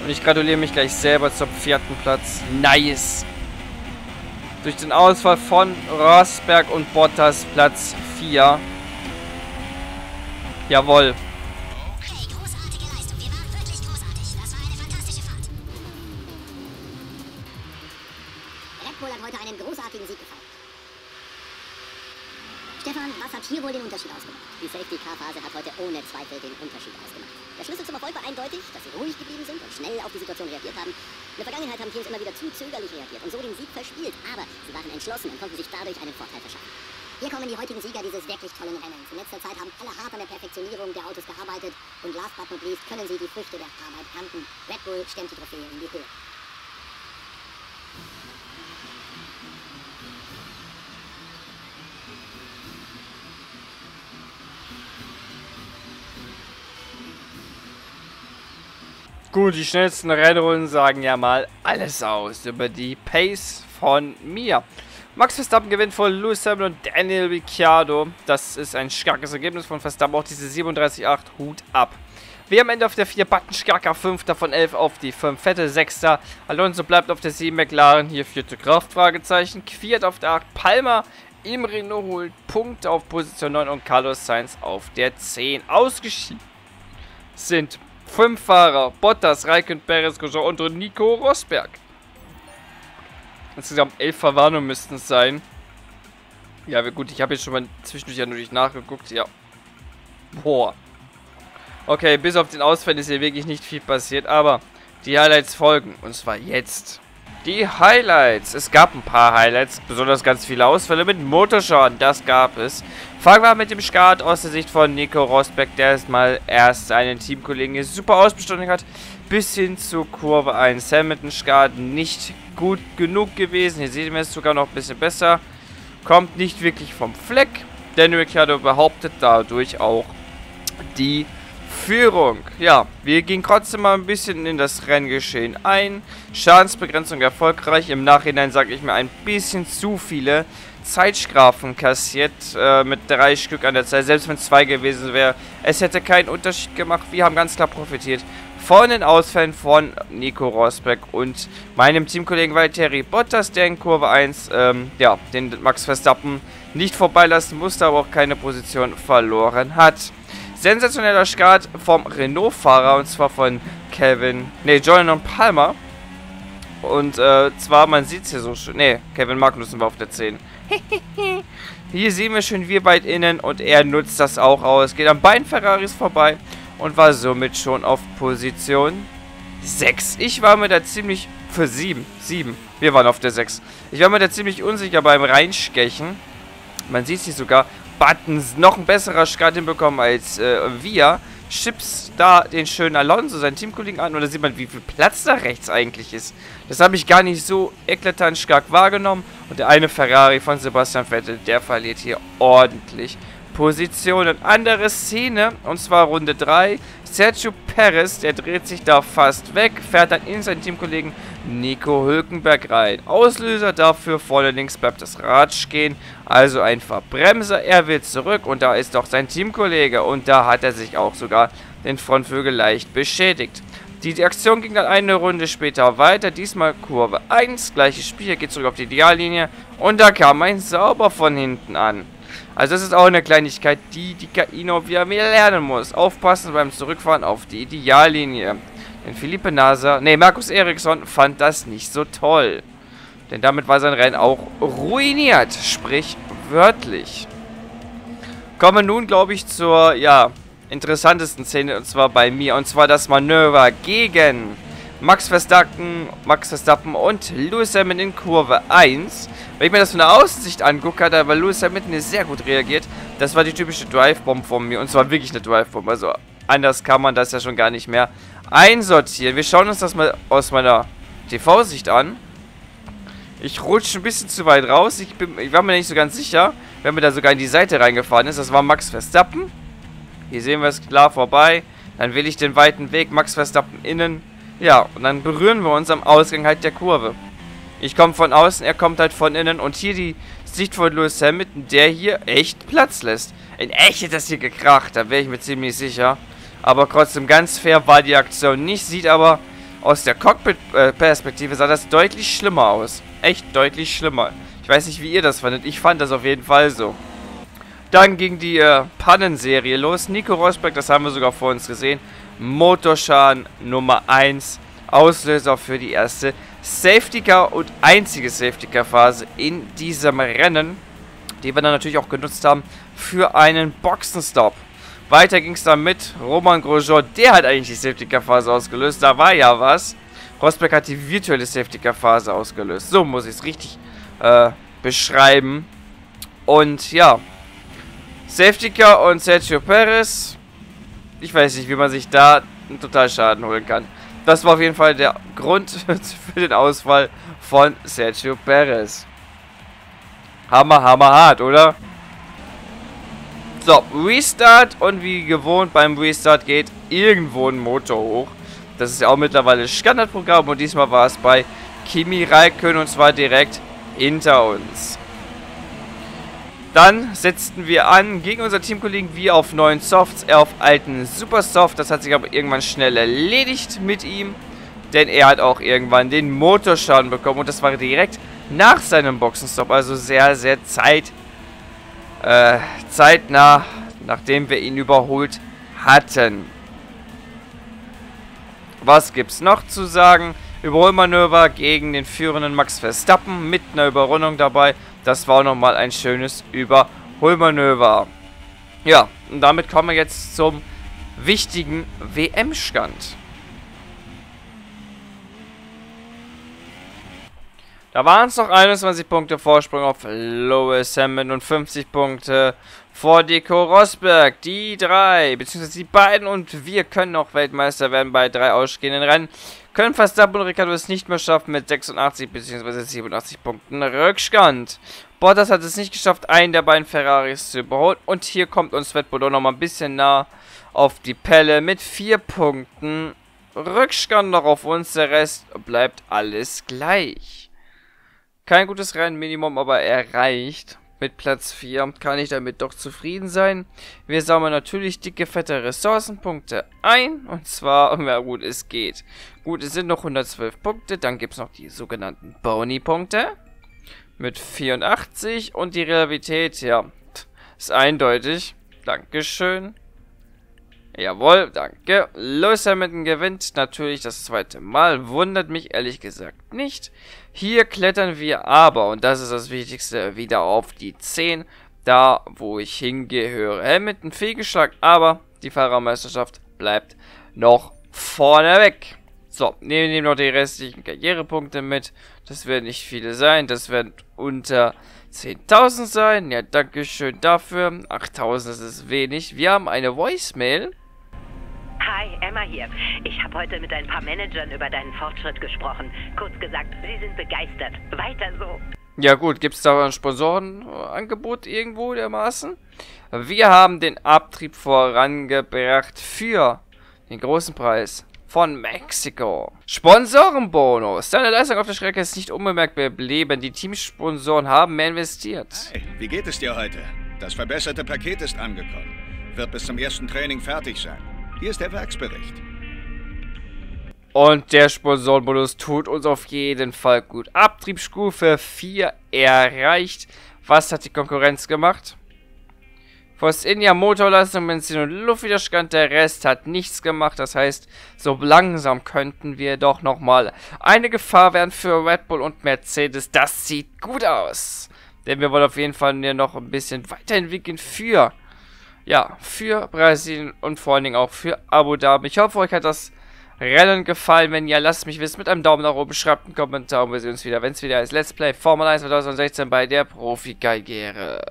B: Und ich gratuliere mich gleich selber zum vierten Platz. Nice. Durch den Ausfall von Rosberg und Bottas Platz 4. Jawohl.
A: Zweifel den Unterschied ausgemacht. Der Schlüssel zum Erfolg war eindeutig, dass sie ruhig geblieben sind und schnell auf die Situation reagiert haben. In der Vergangenheit haben Teams immer wieder zu zögerlich reagiert und so den Sieg verspielt. Aber sie waren entschlossen und konnten sich dadurch einen Vorteil verschaffen. Hier kommen die heutigen Sieger dieses wirklich tollen Rennens. In letzter Zeit haben alle hart an der Perfektionierung der Autos gearbeitet und last but not least können sie die Früchte der Arbeit ernten. Red Bull stemmt die Trophäe in die Höhe.
B: Gut, die schnellsten Rennrunden sagen ja mal alles aus über die Pace von mir. Max Verstappen gewinnt vor Lewis Hamilton und Daniel Ricciardo. Das ist ein starkes Ergebnis von Verstappen. Auch diese 37,8 Hut ab. Wir am Ende auf der 4 Button Starker 5, davon 11 auf die 5 Fette 6. Alonso bleibt auf der 7 McLaren, hier vierte Kraft, Fragezeichen. Quiert auf der 8 Palmer. Im Renault holt Punkte auf Position 9 und Carlos Sainz auf der 10. Ausgeschieden sind fünf Fahrer. Bottas, Raikön, Perez, Grosjean und Nico Rosberg. Insgesamt elf Verwarnungen müssten es sein. Ja, gut, ich habe jetzt schon mal zwischendurch ja nicht nachgeguckt. Ja. Boah. Okay, bis auf den Ausfall ist hier wirklich nicht viel passiert, aber die Highlights folgen. Und zwar jetzt. Die Highlights. Es gab ein paar Highlights, besonders ganz viele Ausfälle mit Motorschaden. Das gab es. Fangen wir mit dem Start aus der Sicht von Nico Rosberg, der erstmal erst seinen Teamkollegen hier super ausbestattet hat. Bis hin zu Kurve 1. Hamilton Start nicht gut genug gewesen. Hier sehen wir es sogar noch ein bisschen besser. Kommt nicht wirklich vom Fleck. Daniel Ricciardo behauptet dadurch auch die Führung. Ja, wir gehen trotzdem mal ein bisschen in das Renngeschehen ein. Schadensbegrenzung erfolgreich. Im Nachhinein sage ich mir ein bisschen zu viele Zeitstrafen kassiert äh, mit drei Stück an der Zeit. Selbst wenn es zwei gewesen wäre, es hätte keinen Unterschied gemacht. Wir haben ganz klar profitiert von den Ausfällen von Nico Rosberg und meinem Teamkollegen Valtteri Bottas, der in Kurve 1 ähm, ja, den Max Verstappen nicht vorbeilassen musste, aber auch keine Position verloren hat. Sensationeller Start vom Renault-Fahrer und zwar von Kevin, ne, Jordan Palmer. Und äh, zwar, man sieht es hier so schön. Ne, Kevin Magnussen war auf der 10. hier sehen wir schön wir weit innen und er nutzt das auch aus. Geht an beiden Ferraris vorbei und war somit schon auf Position 6. Ich war mir da ziemlich... Für 7. 7. Wir waren auf der 6. Ich war mir da ziemlich unsicher beim Reinstechen. Man sieht sich sogar. Buttons noch ein besserer Start hinbekommen als äh, wir. Chips da den schönen Alonso, seinen Teamkollegen an. Und da sieht man, wie viel Platz da rechts eigentlich ist. Das habe ich gar nicht so eklatant stark wahrgenommen. Und der eine Ferrari von Sebastian Vettel, der verliert hier ordentlich Positionen. Andere Szene, und zwar Runde 3. Sergio Perez, der dreht sich da fast weg, fährt dann in seinen Teamkollegen Nico Hülkenberg rein. Auslöser dafür, vorne links bleibt das Rad stehen, also ein Verbremser. Er will zurück und da ist doch sein Teamkollege und da hat er sich auch sogar den Frontvögel leicht beschädigt. Die Aktion ging dann eine Runde später weiter, diesmal Kurve 1, gleiches Spiel, geht zurück auf die Ideallinie und da kam ein Sauber von hinten an. Also das ist auch eine Kleinigkeit, die die KI noch wieder mehr lernen muss. Aufpassen beim Zurückfahren auf die Ideallinie. Denn Philippe Nasa, nee, Markus Eriksson fand das nicht so toll. Denn damit war sein Rennen auch ruiniert, sprich wörtlich. Kommen wir nun, glaube ich, zur, ja, interessantesten Szene, und zwar bei mir. Und zwar das Manöver gegen Max Verstappen, Max Verstappen und Lewis Hamilton in Kurve 1. Wenn ich mir das von der Außensicht angucke, hat aber Lewis Hamilton sehr gut reagiert. Das war die typische Drive-Bomb von mir. Und zwar wirklich eine Drive-Bomb. Also anders kann man das ja schon gar nicht mehr einsortieren. Wir schauen uns das mal aus meiner TV-Sicht an. Ich rutsche ein bisschen zu weit raus. Ich, bin, ich war mir nicht so ganz sicher, wenn mir da sogar in die Seite reingefahren ist. Das war Max Verstappen. Hier sehen wir es klar vorbei. Dann will ich den weiten Weg. Max Verstappen innen. Ja, und dann berühren wir uns am Ausgang halt der Kurve. Ich komme von außen, er kommt halt von innen. Und hier die Sicht von Lewis Hamilton, der hier echt Platz lässt. In echt hätte das hier gekracht, da wäre ich mir ziemlich sicher. Aber trotzdem ganz fair war die Aktion nicht. Sieht aber aus der Cockpit-Perspektive sah das deutlich schlimmer aus. Echt deutlich schlimmer. Ich weiß nicht, wie ihr das fandet. Ich fand das auf jeden Fall so. Dann ging die äh, Pannenserie los. Nico Rosberg, das haben wir sogar vor uns gesehen, Motorschaden Nummer 1. Auslöser für die erste Safety Car und einzige Safety Car Phase in diesem Rennen, die wir dann natürlich auch genutzt haben für einen Boxenstopp. Weiter ging es dann mit Roman Grosjean, der hat eigentlich die Safety Car Phase ausgelöst, da war ja was. Rosberg hat die virtuelle Safety Car Phase ausgelöst, so muss ich es richtig äh, beschreiben. Und ja, Safety Car und Sergio Perez ich weiß nicht, wie man sich da einen Totalschaden holen kann. Das war auf jeden Fall der Grund für den Ausfall von Sergio Perez. Hammer, hammer hart, oder? So, Restart und wie gewohnt beim Restart geht irgendwo ein Motor hoch. Das ist ja auch mittlerweile Standardprogramm und diesmal war es bei Kimi Raikön und zwar direkt hinter uns. Dann setzten wir an gegen unser Teamkollegen wie auf neuen Softs, er auf alten Supersoft. Das hat sich aber irgendwann schnell erledigt mit ihm. Denn er hat auch irgendwann den Motorschaden bekommen. Und das war direkt nach seinem Boxenstopp. Also sehr, sehr zeit, äh, zeitnah, nachdem wir ihn überholt hatten. Was gibt's noch zu sagen? Überholmanöver gegen den führenden Max Verstappen mit einer Überrundung dabei. Das war nochmal ein schönes Überholmanöver. Ja, und damit kommen wir jetzt zum wichtigen WM-Stand. Da waren es noch 21 Punkte Vorsprung auf Lewis Hamilton und 50 Punkte vor Deko Rosberg. Die drei, beziehungsweise die beiden und wir können noch Weltmeister werden bei drei ausstehenden Rennen. Können Verstappen und Ricardo es nicht mehr schaffen mit 86 bzw. 87 Punkten Rückstand. Bottas hat es nicht geschafft, einen der beiden Ferraris zu überholen. Und hier kommt uns Red Bull auch noch mal ein bisschen nah auf die Pelle mit vier Punkten. Rückstand noch auf uns, der Rest bleibt alles gleich. Kein gutes Rennminimum, aber erreicht. Mit Platz 4 kann ich damit doch zufrieden sein. Wir sammeln natürlich dicke, fette Ressourcenpunkte ein. Und zwar, ja gut, es geht. Gut, es sind noch 112 Punkte. Dann gibt es noch die sogenannten Boni-Punkte mit 84 und die Realität, ja, ist eindeutig. Dankeschön. Jawohl, danke. Lewis Hamilton gewinnt natürlich das zweite Mal. Wundert mich ehrlich gesagt nicht. Hier klettern wir aber, und das ist das Wichtigste, wieder auf die 10. Da, wo ich hingehöre. Hamilton fehlgeschlagen, aber die Fahrermeisterschaft bleibt noch vorne weg. So, nehmen wir noch die restlichen Karrierepunkte mit. Das werden nicht viele sein. Das werden unter 10.000 sein. Ja, danke schön dafür. 8.000 ist wenig. Wir haben eine Voicemail.
D: Hi, Emma hier. Ich habe heute mit ein paar Managern über deinen Fortschritt gesprochen. Kurz gesagt, sie sind begeistert. Weiter so.
B: Ja gut, gibt es da ein Sponsorenangebot irgendwo dermaßen? Wir haben den Abtrieb vorangebracht für den großen Preis von Mexiko. Sponsorenbonus. Deine Leistung auf der Strecke ist nicht unbemerkt geblieben. Die Teamsponsoren haben mehr investiert.
E: Hey, wie geht es dir heute? Das verbesserte Paket ist angekommen. Wird bis zum ersten Training fertig sein. Hier ist der Werksbericht.
B: Und der Sponsorenbonus tut uns auf jeden Fall gut. Abtriebsstufe 4 erreicht. Was hat die Konkurrenz gemacht? Force India Motorleistung, Benzin und Luftwiderstand. Der Rest hat nichts gemacht. Das heißt, so langsam könnten wir doch nochmal eine Gefahr werden für Red Bull und Mercedes. Das sieht gut aus. Denn wir wollen auf jeden Fall noch ein bisschen weiterentwickeln für, ja, für Brasilien und vor allen Dingen auch für Abu Dhabi. Ich hoffe, euch hat das Rennen gefallen. Wenn ja, lasst mich wissen mit einem Daumen nach oben, schreibt einen Kommentar und wir sehen uns wieder, wenn es wieder ist. Let's Play Formel 1 2016 bei der Profi-Karriere.